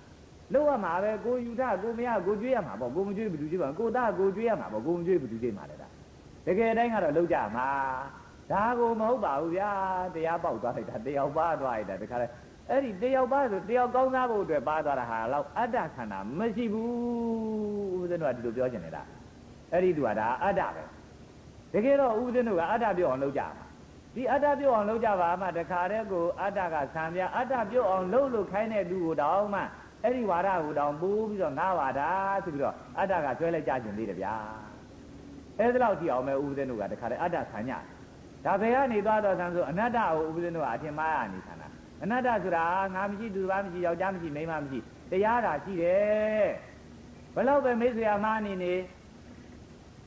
[SPEAKER 2] လောက်ရမှာပဲကိုယူထကိုမရကိုကြွေးရမှာပေါ့ကိုမကြွေးဘူးကြွေးပါကိုသားကိုကြွေးရမှာပေါ့ကိုမကြွေးဘူးကြွေးမှာလေဒါတကယ်တိုင်းကတော့လောက်ကြမှာ ဒါကိုမဟုတ်ပါဘူးဗျာတရားပေါက်သွားလိုက်တာတယောက်ပါသွားလိုက်တာတခါလဲအဲ့ဒီတယောက်ပါဆိုတယောက်ကောင်းစားဖို့အတွက်ပါသွားတာဟာတော့အတ္တခန္ဓာမရှိဘူးဦးဇင်းတို့ကဒီလိုပြောချင်နေတာအဲ့ဒီသူကဒါအတ္တပဲတကယ်တော့ဦးဇင်းတို့ကအတ္တပြောအောင်လုပ်ကြမှာဒီအတ္တပြုတ်အောင်လုပ်ကြပါမှတခါတည်းကိုအတ္တကဆံပြအတ္တပြုတ်အောင်လုပ်လို့ခိုင်းတဲ့သူကိုတောင်းမှအဲ့ဒီဝါဒကိုတောင်းပိုးပြီးတော့ငါဝါဒဆိုပြီးတော့အတ္တကကျွဲလိုက်ကြခြင်းသေးတယ်ဗျာအဲ့ဒါလောက်ကြည့်အောင်မဲဦးဇင်းတို့ကတခါတည်းအတ္တဆံည ဒါဘယ်ကနေသွားတော့ဆံဆိုအနတ္တကိုဦးဇင်းတို့ကအထင်မှားရနေဆံတာအနတ္တဆိုတာငါမရှိသူဘာမရှိယောက်ျားမရှိမိန်းမမရှိတရားတာရှိတယ်ဘလောက်ပဲမိတ်ဆွေအမားနေနေ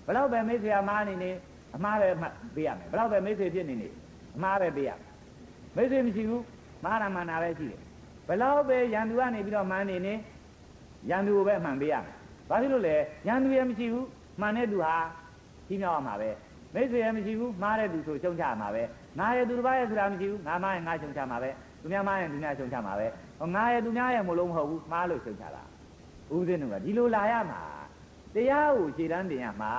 [SPEAKER 2] ဘလောက်ပဲမိတ်ဆွေအမားနေနေအမားပဲပေးရမယ်ဘလောက်ပဲမိတ်ဆွေဖြစ်နေနေအမားပဲပေးရမိတ်ဆွေမရှိဘူးမာရမနာပဲရှိတယ်ဘလောက်ပဲရန်သူကနေပြီးတော့မှန်းနေနေရန်သူကိုပဲမှန်ပေးရမယ်ဘာဖြစ်လို့လဲရန်သူရဲ့မရှိဘူးမှန်တဲ့သူဟာကြီးမြောက်ရမှာပဲ မိတ်ဆွေရမရှိဘူးမှားတဲ့သူဆိုရှုံချမှာပဲငါရဲ့သူတစ်ပါးရဲ့ဆိုတာမရှိဘူးငါမှားရင်ငါရှုံချမှာပဲသူများမှားရင်သူများရှုံချမှာပဲဟောငါရဲ့သူများရဲ့မလို့မဟုတ်ဘူးမှားလို့ရှုံချတာဦးဇင်းတို့ကဒီလိုလာရမှာတရားကိုခြေတန်းတင်ရမှာ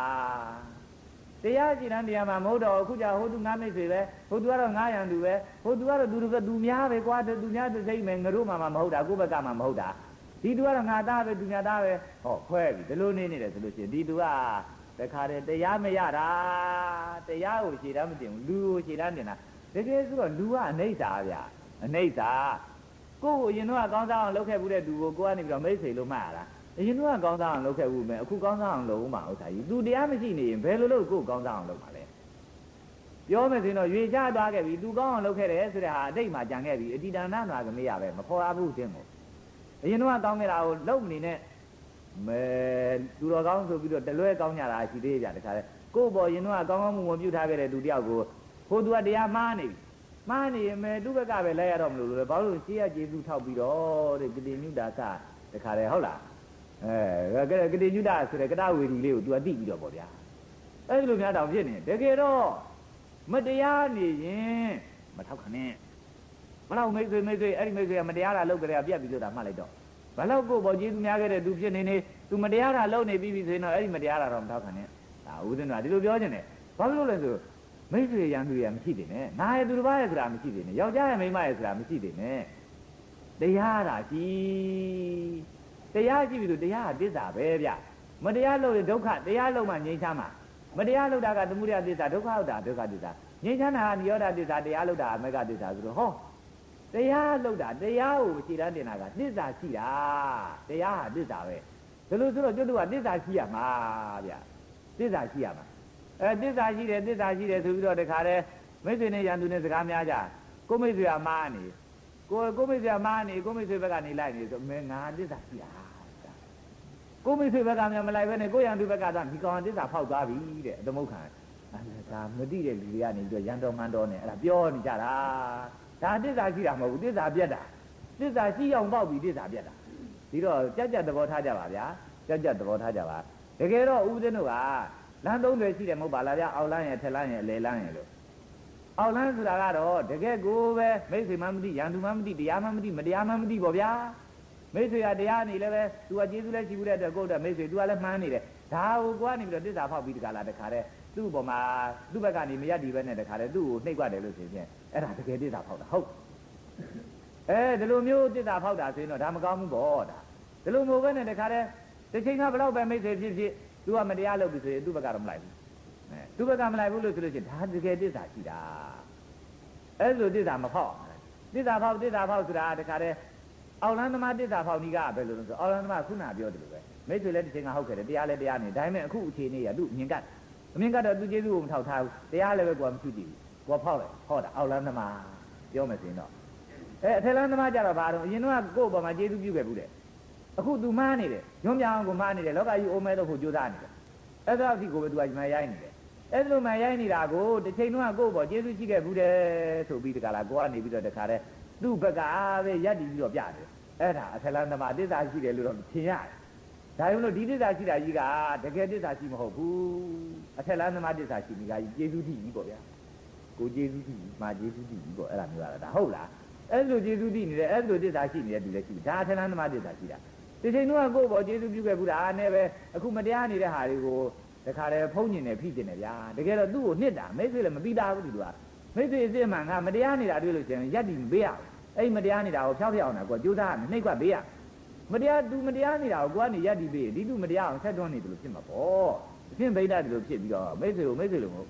[SPEAKER 2] တရားခြေတန်းတင်ရမှာမဟုတ်တော့အခုကျဟိုသူငါမိတ်ဆွေပဲဟိုသူကတော့ငါရန်သူပဲဟိုသူကတော့သူကသူများပဲကွာသူများသူစိတ်မယ်ငါတို့မှမဟုတ်တာကိုယ့်ဘက်ကမှမဟုတ်တာဒီသူကတော့ငါသားပဲသူများသားပဲဟောခွဲပြီဒီလိုနေနေတယ်ဆိုလို့ရှိရင်ဒီသူက တခါတည်းတရားမရတာတရားကိုခြေတန်းမတင်ဘူးလူကိုခြေတန်းတင်တာတကယ်ဆိုတော့လူကအနိစ္စဗျအနိစ္စကိုယ့်ကိုအရင်တော့ကောင်းစားအောင်လုပ်ခဲ့ဘူးတဲ့သူကိုကိုကနေပြီးတော့မိတ်ဆွေလို့မှတ်ရတာအရင်တော့ကောင်းစားအောင်လုပ်ခဲ့ဘူးမယ်အခုကောင်းစားအောင်လုပ်ဦးမှာဥစ္စာကြီးသူတရားမရှိနေရင်ဘယ်လိုလုပ်ကိုကောင်းစားအောင်လုပ်မှာလဲပြောမယ်ဆိုရင်တော့ရွေချသွားခဲ့ပြီသူကောင်းအောင်လုပ်ခဲ့တယ်ဆိုတဲ့ဟာအတိတ်မှာကြံခဲ့ပြီအတိတဏနာနာကမေးရပဲမဖော်ရဘူးတင်းကိုအရင်တော့ကောင်းခဲ့တာကိုလုံမနေနဲ့ မဲသူတော်ကောင်းဆိုပြီးတော့တလွဲကောင်းကြတာရှိသေးကြတခါလေကို့ဘောရင်တော့ကောင်းကောင်းမွန်မွန်ပြုထားခဲ့တဲ့သူတယောက်ကိုဟိုသူကတရားမှားနေပြီမှားနေရင်မဲသူ့ဘက်ကပဲလဲရတော့မလို့လေဘာလို့ရှေးရကျေးဇူးထောက်ပြီးတော့တဲ့ဂတိမြုတာကတခါလေဟုတ်လားအဲကတိညုတဆိုတဲ့ကတဝေဒီလေးကို तू အသိပြီးတော့ပေါ့ဗျာအဲ့ဒီလိုများတောင်ဖြစ်နေတကယ်တော့မတရားနေရင်မထောက်ခံနဲ့ဘလောက်မိတ်ဆွေမိတ်ဆွေအဲ့ဒီမိတ်ဆွေကမတရားတာလုပ်ကြရပြက်ပြီးတော့မှတ်လိုက်တော့ ဘလောက်ကိုပေါ်ကျေးဇူးများခဲ့တဲ့ तू ဖြစ်နေနေ तू မတရားတာလုပ်နေပြီးပြီဆိုရင်တော့အဲ့ဒီမတရားတာတော့မထောက်ခံနဲ့ဒါဦးဇင်းကဒီလိုပြောချင်တယ်ဘာလို့လဲဆိုမိတ်ဆွေရန်သူရမရှိသေးနဲ့နာရဲ့သူတစ်ပါးရဲ့ဆိုတာမရှိသေးနဲ့ယောက်ျားရဲ့မိန်းမရဲ့ဆိုတာမရှိသေးနဲ့တရားတာကြီးတရားရှိပြီလို့တရားကသစ္စာပဲဗျမတရားလို့ဒုက္ခတရားလို့မှငြိမ်းချမ်းမှာမတရားလို့တာကသမုဒယသစ္စာဒုက္ခဟုတ်တာဒုက္ခသစ္စာငြိမ်းချမ်းတာကနိရောဓသစ္စာတရားလို့တာအမေကသစ္စာဆိုတော့ဟော တရားလို့တာတရားကိုခြေတန်းတင်တာကသစ္စာရှိတာတရားဟာသစ္စာပဲဒါလို့ဆိုတော့ကျွတ်တို့ကသစ္စာရှိရမှာဗျသစ္စာရှိရမှာအဲသစ္စာရှိတယ်သစ္စာရှိတယ်ဆိုပြီးတော့တခါတည်းမိတ်ဆွေနဲ့ရန်သူနဲ့စကားများကြကိုမိတ်ဆွေကမားနေကိုကိုမိတ်ဆွေကမားနေကိုမိတ်ဆွေဘက်ကနေလိုက်နေဆိုမဲငါသစ္စာရှိတာကိုမိတ်ဆွေဘက်ကများမလိုက်ပဲနဲ့ကိုရန်သူဘက်ကသာဒီကောင်သစ္စာဖောက်သွားပြီတဲ့သမုခ္ခံအဲဒါမသိတဲ့လူတွေကနေပြီးတော့ရန်တော်မှန်တော်နဲ့အဲ့ဒါပြောနေကြတာ ဒါသစ္စာရှိတာမဟုတ်ဘူးသစ္စာပြတ်တာသစ္စာရှိအောင်ပေါက်ပြီးသစ္စာပြတ်တာဒီတော့ကြက်ကြက်သဘောထားကြပါဗျာကြက်ကြက်သဘောထားကြပါတကယ်တော့ဦးဇင်းတို့ကလမ်းသုံးတွေရှိတယ်မဟုတ်ပါလားဗျာအောက်လမ်းရဲ့ထက်လမ်းရဲ့အလဲလမ်းရဲ့လို့အောက်လမ်းဆိုတာကတော့တကယ်ကိုပဲမိတ်ဆွေမှမသိရန်သူမှမသိတရားမှမသိမတရားမှမသိပေါ့ဗျာမိတ်ဆွေကတရားနေလည်းပဲသူကကျေးဇူးလည်းရှိဘူးတဲ့အတွက်ကိုယ့်တဲ့မိတ်ဆွေသူကလည်းမှန်းနေတယ်ဒါကိုကိုကနေပြီးတော့တစ္ဆာဖောက်ပြီးတခါလာတခါတဲ့သူ့ပေါ်မှာသူ့ဘက်ကနေမရဒီဘက်နဲ့တခါတဲ့သူ့ကိုနှိပ်ကွက်တယ်လို့ဆိုရင် အဲ့ဒါတကယ်တစ္ဆာဖောက်တာဟုတ်အဲဒီလိုမျိုးတစ္ဆာဖောက်တာဆိုရင်တော့ဒါမကောင်းဘူးပေါ့ဒါဒီလိုမျိုးပဲနဲ့တခါတဲ့တစ်ချိန်ကဘလောက်ပဲမိတ်ဆွေဖြစ်ဖြစ်သူကမတရားလုပ်ပြီဆိုရင်သူ့ဘက်ကတော့မလိုက်ဘူးအဲသူ့ဘက်ကမလိုက်ဘူးလို့ဆိုလို့ရှိရင်ဒါတကယ်တစ္ဆာရှိတာအဲ့လိုတစ္ဆာမဖောက်တစ္ဆာဖောက်တစ္ဆာဖောက်ဆိုတာတခါတဲ့အောက်လန်းသမားတစ္ဆာဖောက်နီးကဘယ်လိုလဲဆိုအောက်လန်းသမားခုနပြောတယ်လို့ပဲမိတ်ဆွေလည်းတစ်ချိန်ကဟုတ်ခဲ့တယ်တရားလည်းတရားနေဒါပေမဲ့အခုအခြေအနေရသူမြင်ကတ်အမြင်ကတော့သူကျေးဇူးကိုမထောက်ထားဘူးတရားလည်းပဲကိုယ်မပြုကြည့်ဘူး ကိုယ်ဖောက်လိုက်ဟောတာအောက်လန်းသမားပြောမယ်ဆိုရင်တော့အဲအထက်လန်းသမားကြတော့ဘာတော့အရင်တော့ကိုယ့်ဘောမှာကျေးဇူးပြုခဲ့ဘူးတဲ့အခု तू မှားနေတယ်ညွှန်ပြအောင်ကိုမှားနေတယ်လောကကြီးအိုမဲတော့ကိုကြိုးစားနေတယ်အဲ့ဒါအဖြစ်ကိုပဲ तू ကမရိုင်းနေတယ်အဲ့လိုမှရိုင်းနေတာကိုတစ်ချိန်တော့ကိုယ့်ဘောကျေးဇူးရှိခဲ့ဘူးတယ်ဆိုပြီးတကလားကိုကနေပြီးတော့တခါတည်းသူ့ဘက်ကအားပဲရက်တည်ပြီးတော့ပြတယ်အဲ့ဒါအထက်လန်းသမားတစ္ဆာရှိတယ်လို့တော့ထင်ရတယ်ဒါကြောင့်လို့ဒီတစ္ဆာရှိတာကြီးကတကယ်တစ္ဆာရှိမဟုတ်ဘူးအထက်လန်းသမားတစ္ဆာရှိနေကကြီးကျေးဇူးတည်ကြီးပေါ့ဗျာ ကိုကျေးဇူးတည်မာကျေးဇူးတည်ကြီးပေါ့အဲ့ဒါမျိုးရတာဒါဟုတ်လားအဲ့လိုကျေးဇူးတည်နေတယ်အဲ့လိုတစ္ဆာရှိနေတဲ့သူလည်းရှိဒါအထက်လန်းသမားတစ္ဆာရှိတာဒီချိန်တော့ကိုယ့်ဘောကျေးဇူးပြုခဲ့ဘူးဒါနဲ့ပဲအခုမတရားနေတဲ့ဟာတွေကိုတခါတည်းဖုံးညင်နေဖိကျင်နေဗျာတကယ်တော့သူ့ကိုနှစ်တာမိတ်ဆွေလည်းမပြီးသားဘူးဒီလိုကမိတ်ဆွေအစ်စ်မှန်ကမတရားနေတာတွေ့လို့ရှိရင်ရက်တည်မပေးရဘူးအဲ့မတရားနေတာကိုဖျောက်ဖျက်အောင်တာကိုကြိုးစားရမယ်နှိပ်ကွက်ပေးရမတရားသူမတရားနေတာကိုကိုကနေရက်တည်ပေးဒီသူမတရားအောင်ဆက်တွန်းနေတယ်လို့ဖြစ်မှာပေါ့အဖြစ်ဗိဒ္ဓတယ်လို့ဖြစ်ပြီးတော့မိတ်ဆွေကိုမိတ်ဆွေလို့မဟုတ်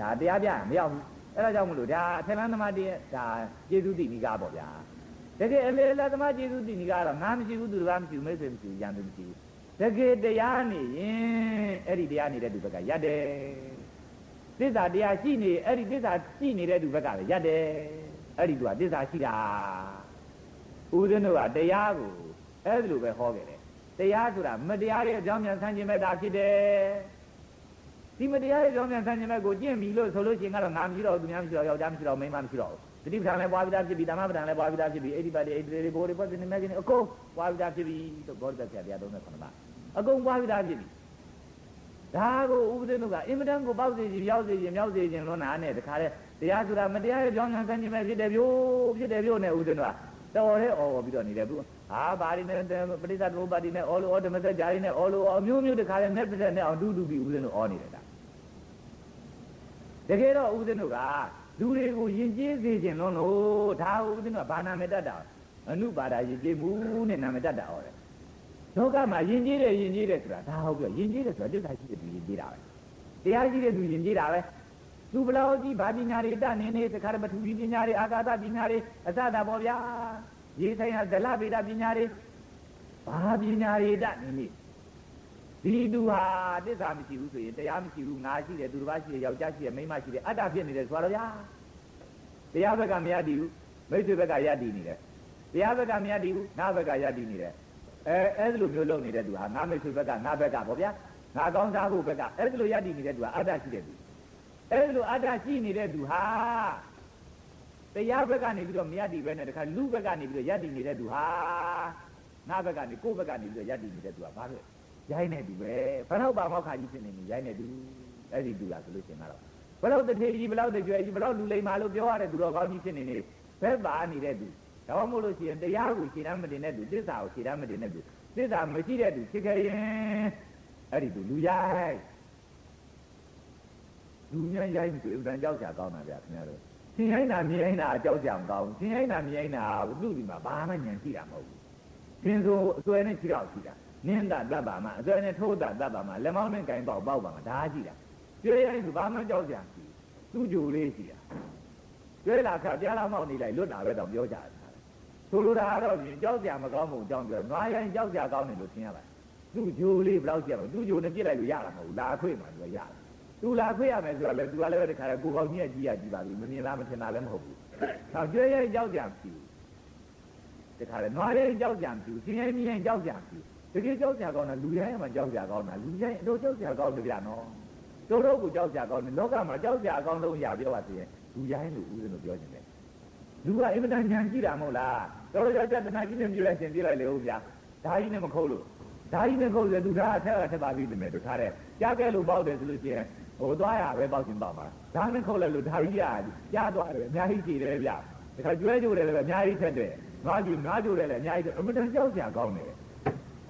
[SPEAKER 2] ဒါတရားပြမရောက်ဘူး အဲ့ဒါကြောင့်မလို့ဒါအထက်လန်းသမားတည်းဒါကျေစုတိနိကာပေါ့ဗျာတကယ်အလေလာသမားကျေစုတိနိကာကတော့ငါမရှိဘူးသူတစ်ပါးမရှိဘူးမိတ်ဆွေမရှိဘူးရန်သူမရှိဘူးတကယ်တရားနေရင်အဲ့ဒီတရားနေတဲ့သူဘက်ကရက်တယ်သစ္စာတရားရှိနေအဲ့ဒီသစ္စာရှိနေတဲ့သူဘက်ကလည်းရက်တယ်အဲ့ဒီသူကသစ္စာရှိတာဦးဇင်းတို့ကတရားကိုအဲ့ဒီလိုပဲဟောခဲ့တယ်တရားဆိုတာမတရားရဲ့အကြောင်းပြန်ဆန်းခြင်းပဲဒါဖြစ်တယ် ဒီမတရားရဲ့အကြောင်းပြန်ဆန်းခြင်းပဲကိုကျင့်ပြီလို့ဆိုလို့ရှိရင်ကတော့ငါမရှိတော့သူများမရှိတော့ယောက်ျားမရှိတော့မိန်းမမရှိတော့တတိပဌာန်လည်းပွားပြီးသားဖြစ်ပြီဓမ္မပဌာန်လည်းပွားပြီးသားဖြစ်ပြီအိဒီပါတိအိဒီတွေဘောတွေပတ်နေမဲ့ခြင်းအကုန်ပွားပြီးသားဖြစ်ပြီလို့ဘောဓိပက္ခတရား39ပါအကုန်ပွားပြီးသားဖြစ်ပြီဒါကိုဥပဒေတို့ကအင်မတန်ကိုပေါက်စေခြင်းရောက်စေခြင်းမြောက်စေခြင်းလွန်တာနဲ့တခါတည်းတရားဆိုတာမတရားရဲ့ကြောင်းညာဆန်းခြင်းပဲဖြစ်တယ်ဗျို့ဖြစ်တယ်ဗျို့နဲ့ဥပဒေတို့ကတော်ရဲအော်ပြီးတော့နေတယ်သူဟာဘာဒီနဲ့ပရိသတ်ဘုပါတိနဲ့အော်လို့အော်ဓမ္မစကြာရီနဲ့အော်လို့အမျိုးမျိုးတခါတည်းနဲ့ပြတဲ့နဲ့အောင်တူတူပြီးဥပဒေတို့အော်နေတယ်က တကယ်တော့ဥပဒေတို့ကလူတွေကိုယဉ်ကျေးစေခြင်းလွန်လို့ဒါဥပဒေတို့ကဘာနာမတတ်တာအနုပါဒယဉ်ကျေးမှုနဲ့နာမတတ်တာဟောတယ်လောကမှာယဉ်ကျေးတယ်ယဉ်ကျေးတယ်ဆိုတာဒါဟုတ်ပြောယဉ်ကျေးတယ်ဆိုတာတိစ္ဆာရှိတဲ့သူယဉ်ကျေးတာပဲတရားရှိတဲ့သူယဉ်ကျေးတာပဲသူဘလောက်ကြီးဗာပညာတွေတနေနေတခါတည်းပထဝီပညာတွေအာကာသပညာတွေအစတာပေါ့ဗျာရေးဆိုင်ရာဒလဗေဒပညာတွေဘာပညာတွေတနေနေ ဒီသူဟာတစ္ဆာမရှိဘူးဆိုရင်တရားမရှိဘူးငါရှိတယ်သူတစ်ပါးရှိတယ်ယောက်ျားရှိတယ်မိန်းမရှိတယ်အတ္တဖြစ်နေတယ်ဆိုတော့ဗျာတရားဘက်ကမရတည်ဘူးမိတ်ဆွေဘက်ကရတည်နေတယ်တရားဘက်ကမရတည်ဘူးငါဘက်ကရတည်နေတယ်အဲအဲ့ဒီလိုမျိုးလုပ်နေတဲ့သူဟာငါမိတ်ဆွေဘက်ကငါဘက်ကပေါ့ဗျာငါကောင်းစားဖို့ဘက်ကအဲ့ဒီလိုရတည်နေတဲ့သူဟာအတ္တရှိတဲ့သူအဲ့ဒီလိုအတ္တရှိနေတဲ့သူဟာတရားဘက်ကနေပြီးတော့မရတည်ပဲနဲ့တခါလူဘက်ကနေပြီးတော့ရတည်နေတဲ့သူဟာငါဘက်ကနေကိုယ့်ဘက်ကနေပြီးတော့ရတည်နေတဲ့သူဟာဘာလို့ ရိုင်းနေသူပဲဘယ်တော့ပါမောက်ခါကြီးဖြစ်နေနေရိုင်းနေသူအဲ့ဒီသူလားဆိုလို့ရှိရင်တော့ဘယ်တော့တထေကြီးဘယ်တော့တကြွယ်ကြီးဘယ်တော့လူလိမ္မာလို့ပြောရတဲ့သူတော်ကောင်းကြီးဖြစ်နေနေဘယ်ပါနေတဲ့သူဒါမှမဟုတ်လို့ရှိရင်တရားကိုခြေတမ်းမတင်တဲ့သူသစ္စာကိုခြေတမ်းမတင်တဲ့သူသစ္စာမရှိတဲ့သူဖြစ်ခဲ့ရင်အဲ့ဒီသူလူရိုက်လူများရိုက်ဆိုအပြန်ကြောက်ကြကောင်းတာဗျာခင်ဗျားတို့သင်ရိုင်းတာမြင်ရိုင်းတာအကြောက်ကြမကောင်းသင်ရိုင်းတာမြင်ရိုင်းတာသူ့ဒီမှာဘာမှညံရှိတာမဟုတ်ဘူးသင်ဆိုအစွဲနဲ့ခြေတော့ရှိတာ နင်းတာတတ်ပါမှာအစွဲနဲ့ထိုးတာတတ်ပါမှာလက်မောင်းနဲ့ကင်ပေါက်ပေါက်ပါမှာဒါရှိတာကျွေးရိုင်းဆိုဘာမှကြောက်ကြမရှိသူ့ဂျိုလေးရှိတာကျွေးလာခါကြားလာမောက်နေလိုက်လွတ်တာပဲတော့ပြောကြတယ်ဆိုလိုတာကတော့ကြောက်ကြမကောင်းမှုအကြောင်းပြောနွားရိုင်းကြောက်ကြကောင်းတယ်လို့ထင်ရပါတယ်သူ့ဂျိုလေးဘယ်လောက်ကြည့်ရမလဲသူ့ဂျိုနဲ့ပြစ်လိုက်လို့ရတာမဟုတ်ဘူးလာခွေ့မှာသူကရတယ်သူလာခွေ့ရမယ်ဆိုတော့လေသူကလည်းတခါကိုကောင်းကြီးကကြီးရကြီးပါပြီမမြင်လားမထင်တာလည်းမဟုတ်ဘူး။ဆောင်းကျွဲရဲကြောက်ကြံပြီ။တခါလေနွားရဲကြောက်ကြံပြီ။ရှင်ရဲမြင်းကြောက်ကြံပြီ။ တကယ်ကြောက်ကြကောင်းတာလူရဲမှကြောက်ကြကောင်းတာလူရဲအတို့ကြောက်ကြကောင်းတယ်ဗျာနော်။တို့တို့ကိုကြောက်ကြကောင်းတယ်လောကမှာကြောက်ကြအကောင်းဆုံးရပြောပါစေ။လူရဲလို့ဦးဇင်းတို့ပြောနေတယ်။လူကအင်မတန်ညာကြည့်တာမဟုတ်လား။တို့တို့ကြောက်ကြတနာကြီးနဲ့ပြလိုက်ရှင်ပြလိုက်လေဦးဗျာ။ဓာကြီးနဲ့မခုတ်လို့ဓာကြီးနဲ့ခုတ်တယ်သူဓာအထက်ကထက်ပါပြီတမယ်တို့ထားတယ်။ကြားခဲ့လို့ပေါက်တယ်ဆိုလို့ရှိရင်ဟိုသွားရပဲပေါက်ချင်းပေါက်မှာဒါနဲ့ခုတ်လိုက်လို့ဒါကြီးရကြားသွားတယ်အများကြီးကြည့်တယ်ဗျဒါခါကျွဲကြိုးတယ်လည်းအများကြီးထက်တယ်ငါကြည့်ငါကြိုးတယ်လည်းအများကြီးအမတန်ကြောက်စရာကောင်းတယ်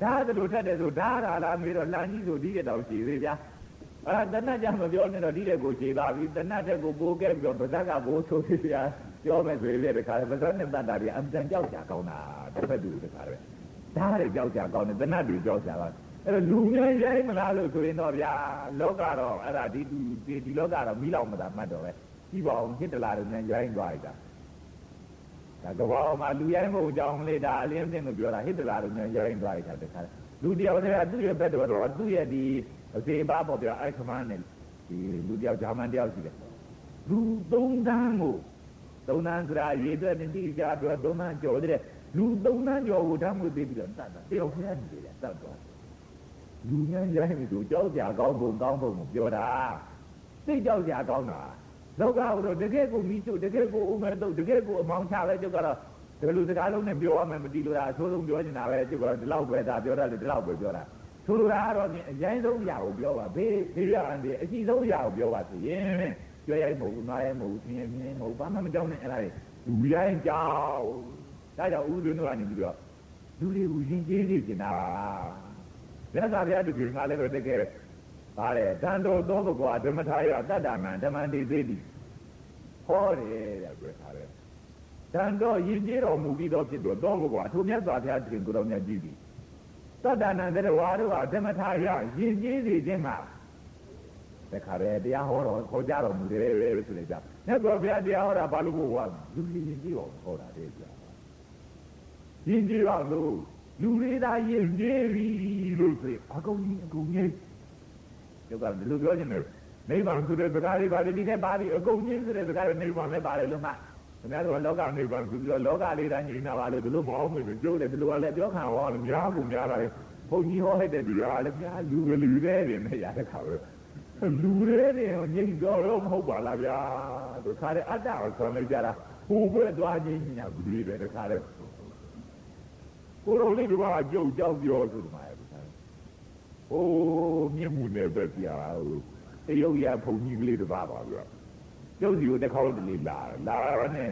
[SPEAKER 2] ဒါသလိုထက်တယ်ဆိုဒါရာလားမေးတော့လမ်းကြီးဆိုဒီတဲ့တော့ရှိသေးဗျာအာတဏှတ်ကြမပြောနဲ့တော့ဒီတဲ့ကိုခြေပါပြီတဏှတ်တဲ့ကိုပိုးခဲ့ပြီးတော့ဗဇက်ကဘိုးဆိုသေးဗျာပြောမယ်ဆိုရင်လည်းတခါဗဇက်နဲ့တတ်တာတွေအမတန်ကြောက်စရာကောင်းတာတစ်ဖက်တူတခါပဲဒါတွေကြောက်စရာကောင်းတယ်တဏှတ်တွေကြောက်စရာကောင်းအဲ့တော့လူများရိုင်းမလားလို့ဆိုရင်တော့ဗျာလောကတော့အဲ့ဒါဒီဒီဒီလောကတော့မိလောက်မသာမှတ်တော့ပဲကြည့်ပါအောင်ဟစ်တလာတို့မြန်ရိုင်းသွားလိုက်တာ ဒါကဘာမှလူရိုင်းမဟုတ်ကြောင်းလေဒါအလင်းသိလို့ပြောတာဟစ်တလာတို့မြန်ရိုင်းသွားလိုက်တာတခါလူတယောက်တည်းကသူ့ရဲ့ဘက်တော့သူ့ရဲ့ဒီအစေပါပေါ့ပြောအဲ့ခမန်းနဲ့ဒီလူတယောက်ဂျာမန်တယောက်ရှိတယ်လူသုံးတန်းကိုသုံးတန်းဆိုတာရေသွက်တင်တိကျတော့သုံးတန်းကျော်တဲ့လူသုံးတန်းကျော်ကိုဓာတ်မှုသိပြီးတော့တတ်တာတယောက်ဖျက်နေတယ်တတ်သွားလူငန်းရိုင်းပြီဆိုကြောက်ကြကောင်းပုံကောင်းပုံကိုပြောတာစိတ်ကြောက်ကြကောင်းတာ လောကကတော့တကယ်ကိုမိချုပ်တကယ်ကိုဥမဲ့တော့တကယ်ကိုအမောင်းချပဲကျုပ်ကတော့ဒီလိုစကားလုံးနဲ့ပြောရမယ်မတီးလို့တာအဆိုးဆုံးပြောနေတာပဲကျုပ်ကတော့ဒီလောက်ပဲဒါပြောတာလေဒီလောက်ပဲပြောတာဆိုလိုတာကတော့အရင်ဆုံးအရာကိုပြောပါဘေးဘေးရန်ဒီအကြီးဆုံးအရာကိုပြောပါဆိုရင်ပြောရမဟုတ်ဘူးနားရမဟုတ်ဘူးသင်ရမြင်မဟုတ်ဘာမှမကြောက်နဲ့အဲ့ဒါလေလူရိုင်းကြောက်ဒါကြောင့်ဥဒ္ဒနကနေပြီးတော့လူတွေကိုရင်ကျေးနေကျင်တာမြတ်စွာဘုရားတူကြီးငါလည်းတော့တကယ် ပါလေတန်တော်သောဘကွာဓမ္မထာယတတ္တမံဓမ္မတိသေးတိဟောတယ်တဲ့ပြောထားတယ်တန်တော်ယဉ်ကျေးတော်မူပြီးတော့ဖြစ်တော့သောဘကွာထိုမြတ်စွာဘုရားတူကိုတော်မြတ်ကြည့်ပြီတတ္တနံတရဝါတို့ကဓမ္မထာယယဉ်ကျေးစေခြင်းမှာတခါလေတရားဟောတော်ခေါ်ကြတော်မူတယ်ဆိုလေကြမြတ်စွာဘုရားတရားဟောတာဘာလို့ဘုရားလူကြီးယဉ်ကျေးတော်ဟောတာတဲ့ကြာယဉ်ကျေးပါလို့လူလေးသားရင်ကျေးပြီလို့ဆိုအကုန်ကြီးအကုန်ကြီး ကျောက်ကဒီလိုပြောနေတယ်နိဗ္ဗာန်ဆိုတဲ့စကားလေးပါတယ်ဒီထဲပါပြီအကုန်ကြီးဆိုတဲ့စကားတွေနိဗ္ဗာန်လည်းပါတယ်လို့မှခင်ဗျားတို့လောကနိဗ္ဗာန်ဆိုပြီးတော့လောကလေးတိုင်းညီနာပါလို့ဒီလိုမအောင်ဘူးကျိုးတယ်ဒီလိုကလည်းပြောခံဟောတယ်များကူများတာဘုန်းကြီးဟောတဲ့ဒီကလည်းဗျာလူလူတဲ့တယ်နဲ့ရတဲ့ခါပဲလူရဲတယ်ညင်တော့တော့မဟုတ်ပါလားဗျာသူခါတဲ့အတ္တကိုဆွမ်းလိုက်ကြတာဟိုဘက်သွားချင်းညာဘူးပဲတခါတဲ့ကိုယ်တော်လေးကကြုတ်ကြောက်ပြောဆိုမှာဟို
[SPEAKER 3] အိုး မြင့်မှုနဲ့ပဲပြာတရုတ်ရဖုန်ကြီးကလေးတစ်ပါးပါဗျာကျုပ်စီကိုတစ်ခေါက်တလေလာလာရနဲ့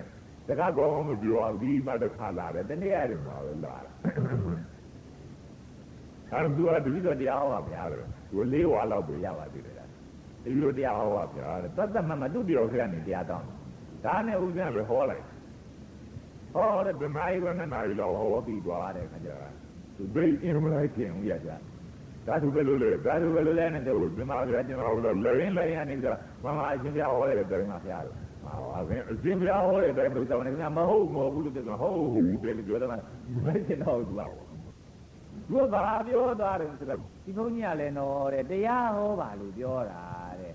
[SPEAKER 3] တကားကောင်းမပြောဒီမှတစ်ခါလာတယ်တနေ့ရတယ်မှာပဲလာတယ်အဲ့ဒါသူကတပည့်တော်တရားဟောပါဗျာတယ်သူလေးဝါလောက်ပဲရပါသေးတယ်ဒီလိုတရားဟောပါဗျာတတ်တတ်မှမသူ့ပြောခရနေတရားတောင်းဒါနဲ့ဥစ္စာပဲဟောလိုက်ဟောတဲ့ဗမာရီကနဲ့နာရီလောက်ဟောပြီးသွားတဲ့ခါကျတော့သူဘယ်အင်မလိုက်ခင်ဦးရကြ ဒါသူပဲလို့လေဒါသူပဲလို့လည်းနဲ့တော့ဗမာရီကကျွန်တော်လည်းလရင်းလရင်းနေကြမမအရှင်ပြဟောတယ်တရင်မှာဖျားတယ်ဟာအရှင်အရှင်ပြဟောတယ်တဲ့ဘုရားနဲ့မဟုတ်မဟုတ်ဘူးလို့ပြောဟုတ်ဟုတ်တယ်လို့ပြောတယ်မင်းကျွန်တော်ကသူကဘာပြောသွားတယ်ဆိုတော့
[SPEAKER 2] ဒီဘုန်းကြီးကလည်းတော့တဲ့တရားဟောပါလို့ပြောတာတဲ့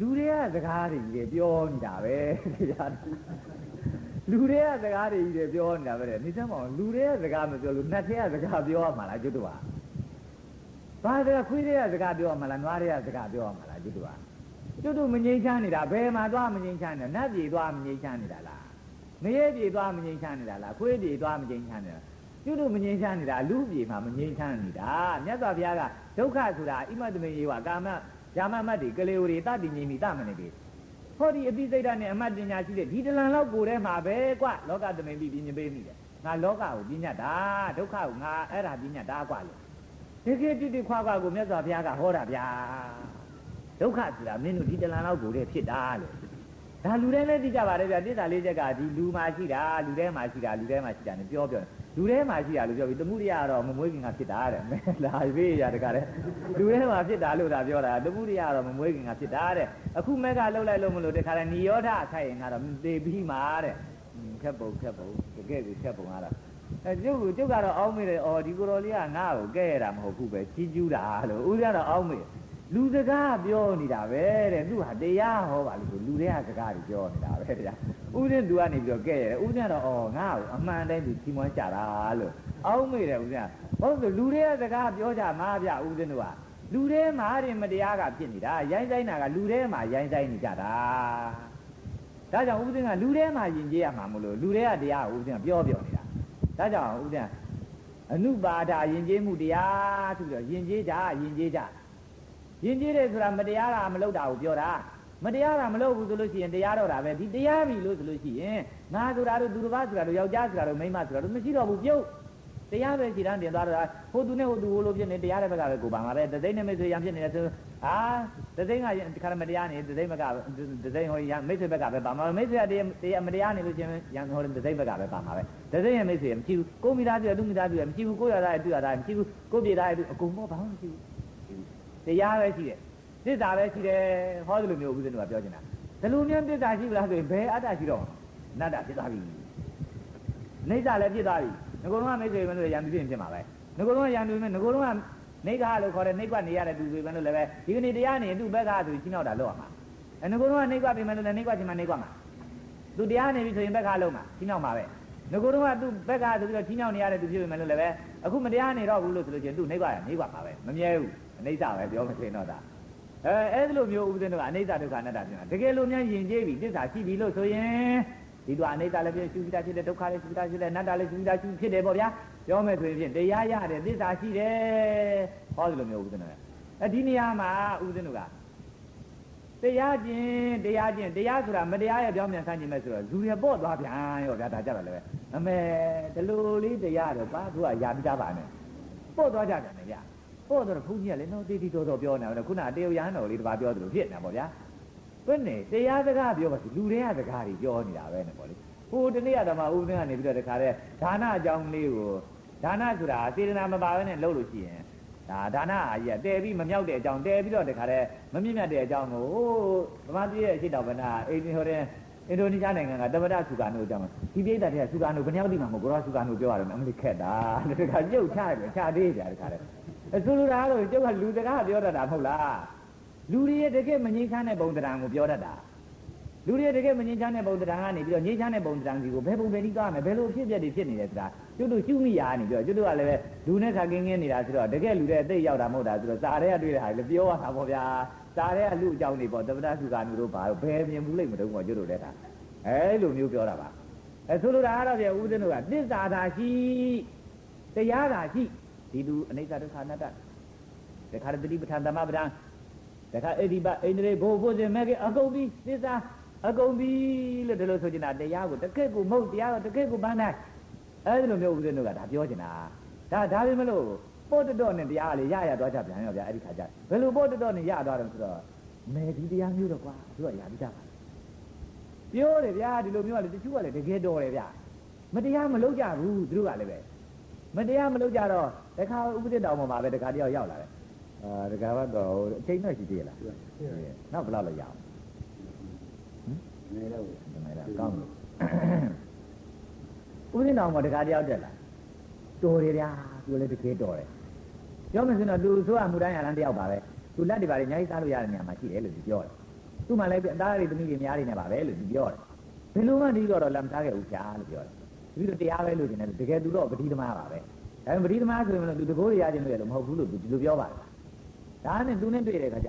[SPEAKER 2] လူတွေကစကားတွေကြီးတွေပြောနေတာပဲတရားလူတွေကစကားတွေကြီးတွေပြောနေတာပဲတဲ့နေစမ်းမအောင်လူတွေကစကားမပြောလို့နှက်တွေကစကားပြောရမှာလားကျွတ်တော့ ဘာစကားခွေးတွေကစကားပြောရမှာလားနွားတွေကစကားပြောရမှာလားကျွတ်တော့ကျွတ်တို့မငြိမ်းချမ်းနေတာဘယ်မှာသွားမငြိမ်းချမ်းနေတာနတ်ပြည်သွားမငြိမ်းချမ်းနေတာလားငရဲပြည်သွားမငြိမ်းချမ်းနေတာလားခွေးပြည်သွားမငြိမ်းချမ်းနေတာကျွတ်တို့မငြိမ်းချမ်းနေတာလူပြည်မှာမငြိမ်းချမ်းနေတာမြတ်စွာဘုရားကဒုက္ခဆိုတာအိမတ်တမေယေဝကာမယာမမတ်တွေကလေးဝရီတတိငြိမ်မိတမနေပြီဟောဒီအပိစိတ်ဓာတ်နဲ့အမတ်ပညာရှိတဲ့ဒီတလန်လောက်ကိုယ်ထဲမှာပဲကွလောကတမိန်ပြီးပြင်းပြပေးမိတယ်ငါလောကကိုပြညတ်တာဒုက္ခကိုငါအဲ့ဒါပြညတ်တာကွလို့ ဒီခေတ်တိတိခွာခွာကိုမြတ်စွာဘုရားကဟောတာဗျာဒုက္ခဆိုတာမင်းတို့ဒီတလန်လောက်ကိုယ်ထဲဖြစ်တာလို့ဒါလူတိုင်းလည်းသိကြပါတယ်ဗျာတိစ္ဆာလေးချက်ကဒီလူမှာရှိတာလူထဲမှာရှိတာလူထဲမှာရှိတာ ਨੇ ပြောပြောလူထဲမှာရှိတာလို့ပြောပြီးတမှုရိယကတော့မမွေးခင်ကဖြစ်တာတဲ့လာပေးရတကားတဲ့လူထဲမှာဖြစ်တာလို့ဒါပြောတာတမှုရိယကတော့မမွေးခင်ကဖြစ်တာတဲ့အခုမက်ကလှုပ်လိုက်လို့မလို့တခါတည်းနိရောဓခိုက်ရင်ကတော့သေပြီးမှာတဲ့ခက်ပုံခက်ပုံတကယ်ကိုခက်ပုံရတာ အဲကျုပ်ကကျုပ်ကတော့အောင်းမေးတယ်အော်ဒီကိုတော်လေးကငါ့ကိုကဲရတာမဟုတ်ဘူးပဲကြီးကျူးတာလို့ဦးဇင်းကတော့အောင်းမေးလူစကားပြောနေတာပဲတဲ့သူဟာတရားဟောပါလို့လူတွေကစကားတွေပြောနေတာပဲတရားဥစဉ်သူကနေပြီးတော့ကဲရတယ်ဥစဉ်ကတော့အော်ငါ့ကိုအမှန်တိုင်းသူချီးမွမ်းကြတာလို့အောင်းမေတယ်ဥစဉ်ဟုတ်ဆိုလူတွေကစကားပြောကြမှာဗျဥစဉ်တို့ကလူထဲမှာတင်မတရားကဖြစ်နေတာရိုင်းဆိုင်တာကလူထဲမှာရိုင်းဆိုင်နေကြတာဒါကြောင့်ဥစဉ်ကလူထဲမှာယဉ်ကျေးရမှာမလို့လူတွေကတရားကိုဥစဉ်ကပြောပြောနေတာ ဒါကြောင့်ဥစဉ်အနုပါဒယဉ်ကျေးမှုတရားဆိုပြီးတော့ယဉ်ကျေးကြယဉ်ကျေးကြယဉ်ကျေးတယ်ဆိုတာမတရားတာမလုပ်တာကိုပြောတာမတရားတာမလုပ်ဘူးဆိုလို့ရှိရင်တရားတော့တာပဲဒီတရားပြီလို့ဆိုလို့ရှိရင်ငါဆိုတာတို့သူတစ်ပါးဆိုတာတို့ယောက်ျားဆိုတာတို့မိန်းမဆိုတာတို့မရှိတော့ဘူးပြုတ် တရားပဲခြေတန်းတင်သွားတာဟိုသူနဲ့ဟိုသူဟိုလိုဖြစ်နေတရားတဲ့ဘက်ကပဲကိုပါမှာပဲတသိန်းနဲ့မိတ်ဆွေရံဖြစ်နေတယ်ဆိုဟာတသိန်းကခါရမတရားနေတသိန်းဘက်ကတသိန်းဟိုရမိတ်ဆွေဘက်ကပဲပါမှာမိတ်ဆွေကတရားမတရားနေလို့ချင်းရံဟိုတသိန်းဘက်ကပဲပါမှာပဲတသိန်းရဲ့မိတ်ဆွေမရှိဘူးကိုမိသားစုလူမိသားစုမရှိဘူးကိုရသားတူရသားမရှိဘူးကိုပြေသားအကုန်တော့ဘာမှမရှိဘူးတရားပဲရှိတယ်သစ္စာပဲရှိတယ်ဟောဒီလိုမျိုးဦးဇင်းတို့ကပြောချင်တာဒီလိုမျိုးသစ္စာရှိလားဆိုရင်ဘယ်အတ္တရှိတော့နတ္တဖြစ်သွားပြီနေစာလည်းဖြစ်သွားပြီ ငကိုယ်လုံးကမိတ်ဆွေပဲလို့ရံပြီးဖြစ်မှာပဲငကိုယ်လုံးကရံပြီးမယ်ငကိုယ်လုံးကနေကလို့ခေါ်တယ်နေကွနေရတဲ့သူတွေပဲလို့လည်းပဲဒီကနေ့တရားနေသူ့ဘက်ကသူချင်းမြောက်တာလောက်ရမှာအဲငကိုယ်လုံးကနေကွပြင်မယ်လို့လည်းနေကွချင်းမှနေကွမှာသူတရားနေပြီဆိုရင်ဘက်ကလုံးမှာချင်းမြောက်မှာပဲငကိုယ်လုံးကသူ့ဘက်ကဆိုပြီးတော့ချင်းမြောက်နေရတဲ့သူဖြစ်မယ်လို့လည်းပဲအခုမတရားနေတော့ဘူးလို့ဆိုလို့ချင်းသူ့နေကွရနေကွမှာပဲမမြဲဘူးအိဋ္ဌပဲပြောမစင်တော့တာအဲအဲ့ဒီလိုမျိုးဥပဒေတော့အနိစ္စဒုက္ခအနတ္တပြောတာတကယ်လို့များယဉ်ကျေးပြီသစ္စာရှိပြီလို့ဆိုရင် ဒီတော့အနိစ္စလည်းဖြစ်ရှုပြီးတာဖြစ်တယ်ဒုက္ခလည်းရှုပြီးတာဖြစ်တယ်အနတ္တလည်းရှုပြီးတာရှုဖြစ်တယ်ပေါ့ဗျာပြောမယ်ဆိုရင်ဖြင့်တရားရတယ်သစ္စာရှိတယ်ဟောဒီလိုမျိုးဥပဒေတော့အဲဒီနေရာမှာဥပဒေတို့ကတရားကျင်တရားကျင်တရားဆိုတာမတရားရဲ့ပြောင်းပြန်ဆန်းကျင်မဲ့ဆိုတော့လူရပေါ့သွားပြန်ရောဗျာဒါကြတော့လည်းအမေဒီလိုလေးတရားတော့ပါသူကယာပြီးသားပါနဲ့ပေါ့သွားကြတယ်ဗျာပေါ့တော့ဘုန်းကြီးကလည်းတော့တေးတီတော်တော်ပြောနေတာခုနတရုတ်ရဟန်းတော်လေးတပါးပြောသလိုဖြစ်နေတာပေါ့ဗျာ ဘယ်နဲ့တရားစကားပြောပါစီလူတွေကစကားတွေပြောနေတာပဲနဲ့ပေါ့လေဟိုတနေ့ကတော့မှဥပဒေကနေပြီးတော့တခါတည်းဒါနအကြောင်းလေးကိုဒါနဆိုတာစေတနာမပါဘဲနဲ့လုပ်လို့ရှိရင်ဒါဒါနအကြီးကတဲပြီးမမြောက်တဲ့အကြောင်းတဲပြီးတော့တခါတည်းမမြင့်မြတ်တဲ့အကြောင်းကိုဟိုဗမာပြည်ရဲ့အရှိတော်ဗနာအိန္ဒိဟိုတဲ့အင်ဒိုနီးရှားနိုင်ငံကတမဒဆူကာနိုအကြောင်းဒီပြိတ္တာတွေကဆူကာနိုဘယ်နှယောက်တိမှမဟုတ်ကိုရောဆူကာနိုပြောရတယ်အမလေးခက်တာတခါပြုတ်ချတယ်ချသေးတယ်တခါတည်းအဆိုလိုတာကတော့ကျုပ်ကလူတကားပြောတတ်တာမဟုတ်လား လူတွေရဲ့တကယ်မငြိမ်းချမ်းတဲ့ပုံတရားကိုပြောတတ်တာလူတွေတကယ်မငြိမ်းချမ်းတဲ့ပုံတရားကနေပြီးတော့ငြိမ်းချမ်းတဲ့ပုံတရားစီကိုဘယ်ပုံပဲနည်းသွားမယ်ဘယ်လိုအဖြစ်အပျက်တွေဖြစ်နေလဲဆိုတာကျွတ်တို့ရှုမိရာနေပြီးတော့ကျွတ်တို့ကလည်းပဲလူနဲ့ခါကင်းကင်းနေတာဆိုတော့တကယ်လူတဲ့အသိရောက်တာမဟုတ်တာဆိုတော့စာထဲကတွေ့တဲ့ဟာလည်းပြောရတာပေါ့ဗျာစာထဲကလူအကြောင်းတွေပေါ့တပ္ပတစုကာနုတို့ဘာလို့ဘယ်မြင်ဘူးလိမ့်မတော့ပေါ့ကျွတ်တို့လည်းဒါအဲလိုမျိုးပြောတာပါအဲဆိုလိုတာကတော့ပြဦးဇင်းတို့ကသစ္စာသာရှိတရားသာရှိဒီလူအနိစ္စဒုက္ခအနတ္တတခါတတိပဋ္ဌာန်သမပဒံ တခါအိဒီပအိန္ဒြေဘိုလ်ဖို့စဉ်မဲ့ကအကုန်ပြီးသစ္စာအကုန်ပြီးလို့ဒီလိုဆိုချင်တာတရားကိုတကယ့်ကိုမဟုတ်တရားကိုတကယ့်ကိုပန်းနိုင်အဲဒီလိုမျိုးဦးဇင်းတို့ကဒါပြောချင်တာဒါဒါပဲမလို့ပို့တတော့နဲ့တရားလေးရရသွားကြပြန်ရောဗျာအဲ့ဒီခါကျဘယ်လိုပို့တတော့နဲ့ရသွားတယ်ဆိုတော့မေဒီတရားမျိုးတော့ကွာသူကရပြီးသားပါပြောတယ်ဗျာဒီလိုမျိုးကလေတချို့ကလည်းတကယ်တော်တယ်ဗျာမတရားမလုပ်ကြဘူးသူတို့ကလည်းပဲမတရားမလုပ်ကြတော့တခါဥပဒေတော်မှာပဲတခါတယောက်ရောက်လာတယ် အာတခါတော့အချိန်တော့ရှိသေးလားနောက်ဘယ်လောက်လောက်ရအောင်
[SPEAKER 1] နေတော့
[SPEAKER 2] ဒီမှာကောင်းလို့ဦးဇင်းတော်မှာတခါတယောက်တက်လာတော်တယ်ဗျာသူလည်းတကယ်တော်တယ်ပြောမယ်ဆိုတော့သူဆိုအမှုတိုင်းရလန်းတယောက်ပါပဲသူလက်တွေပါလေအများကြီးစားလို့ရတဲ့နေရာမှာရှိတယ်လို့သူပြောတယ်သူမှလည်းအသားတွေသမီးတွေများတွေနဲ့ပါပဲလို့သူပြောတယ်ဘယ်လိုမှဒီတော့လက်မစားခဲ့ဘူးဗျာလို့ပြောတယ်ပြီးတော့တရားပဲလို့ရှင်တယ်တကယ်သူတော့ပတိသမားပါပဲဒါပေမဲ့ပတိသမားဆိုရင်လည်းသူတကိုးရရခြင်းလို့ရလို့မဟုတ်ဘူးလို့သူဒီလိုပြောပါတယ် ဒါနဲ့သူနဲ့တွေ့တဲ့အခါကျ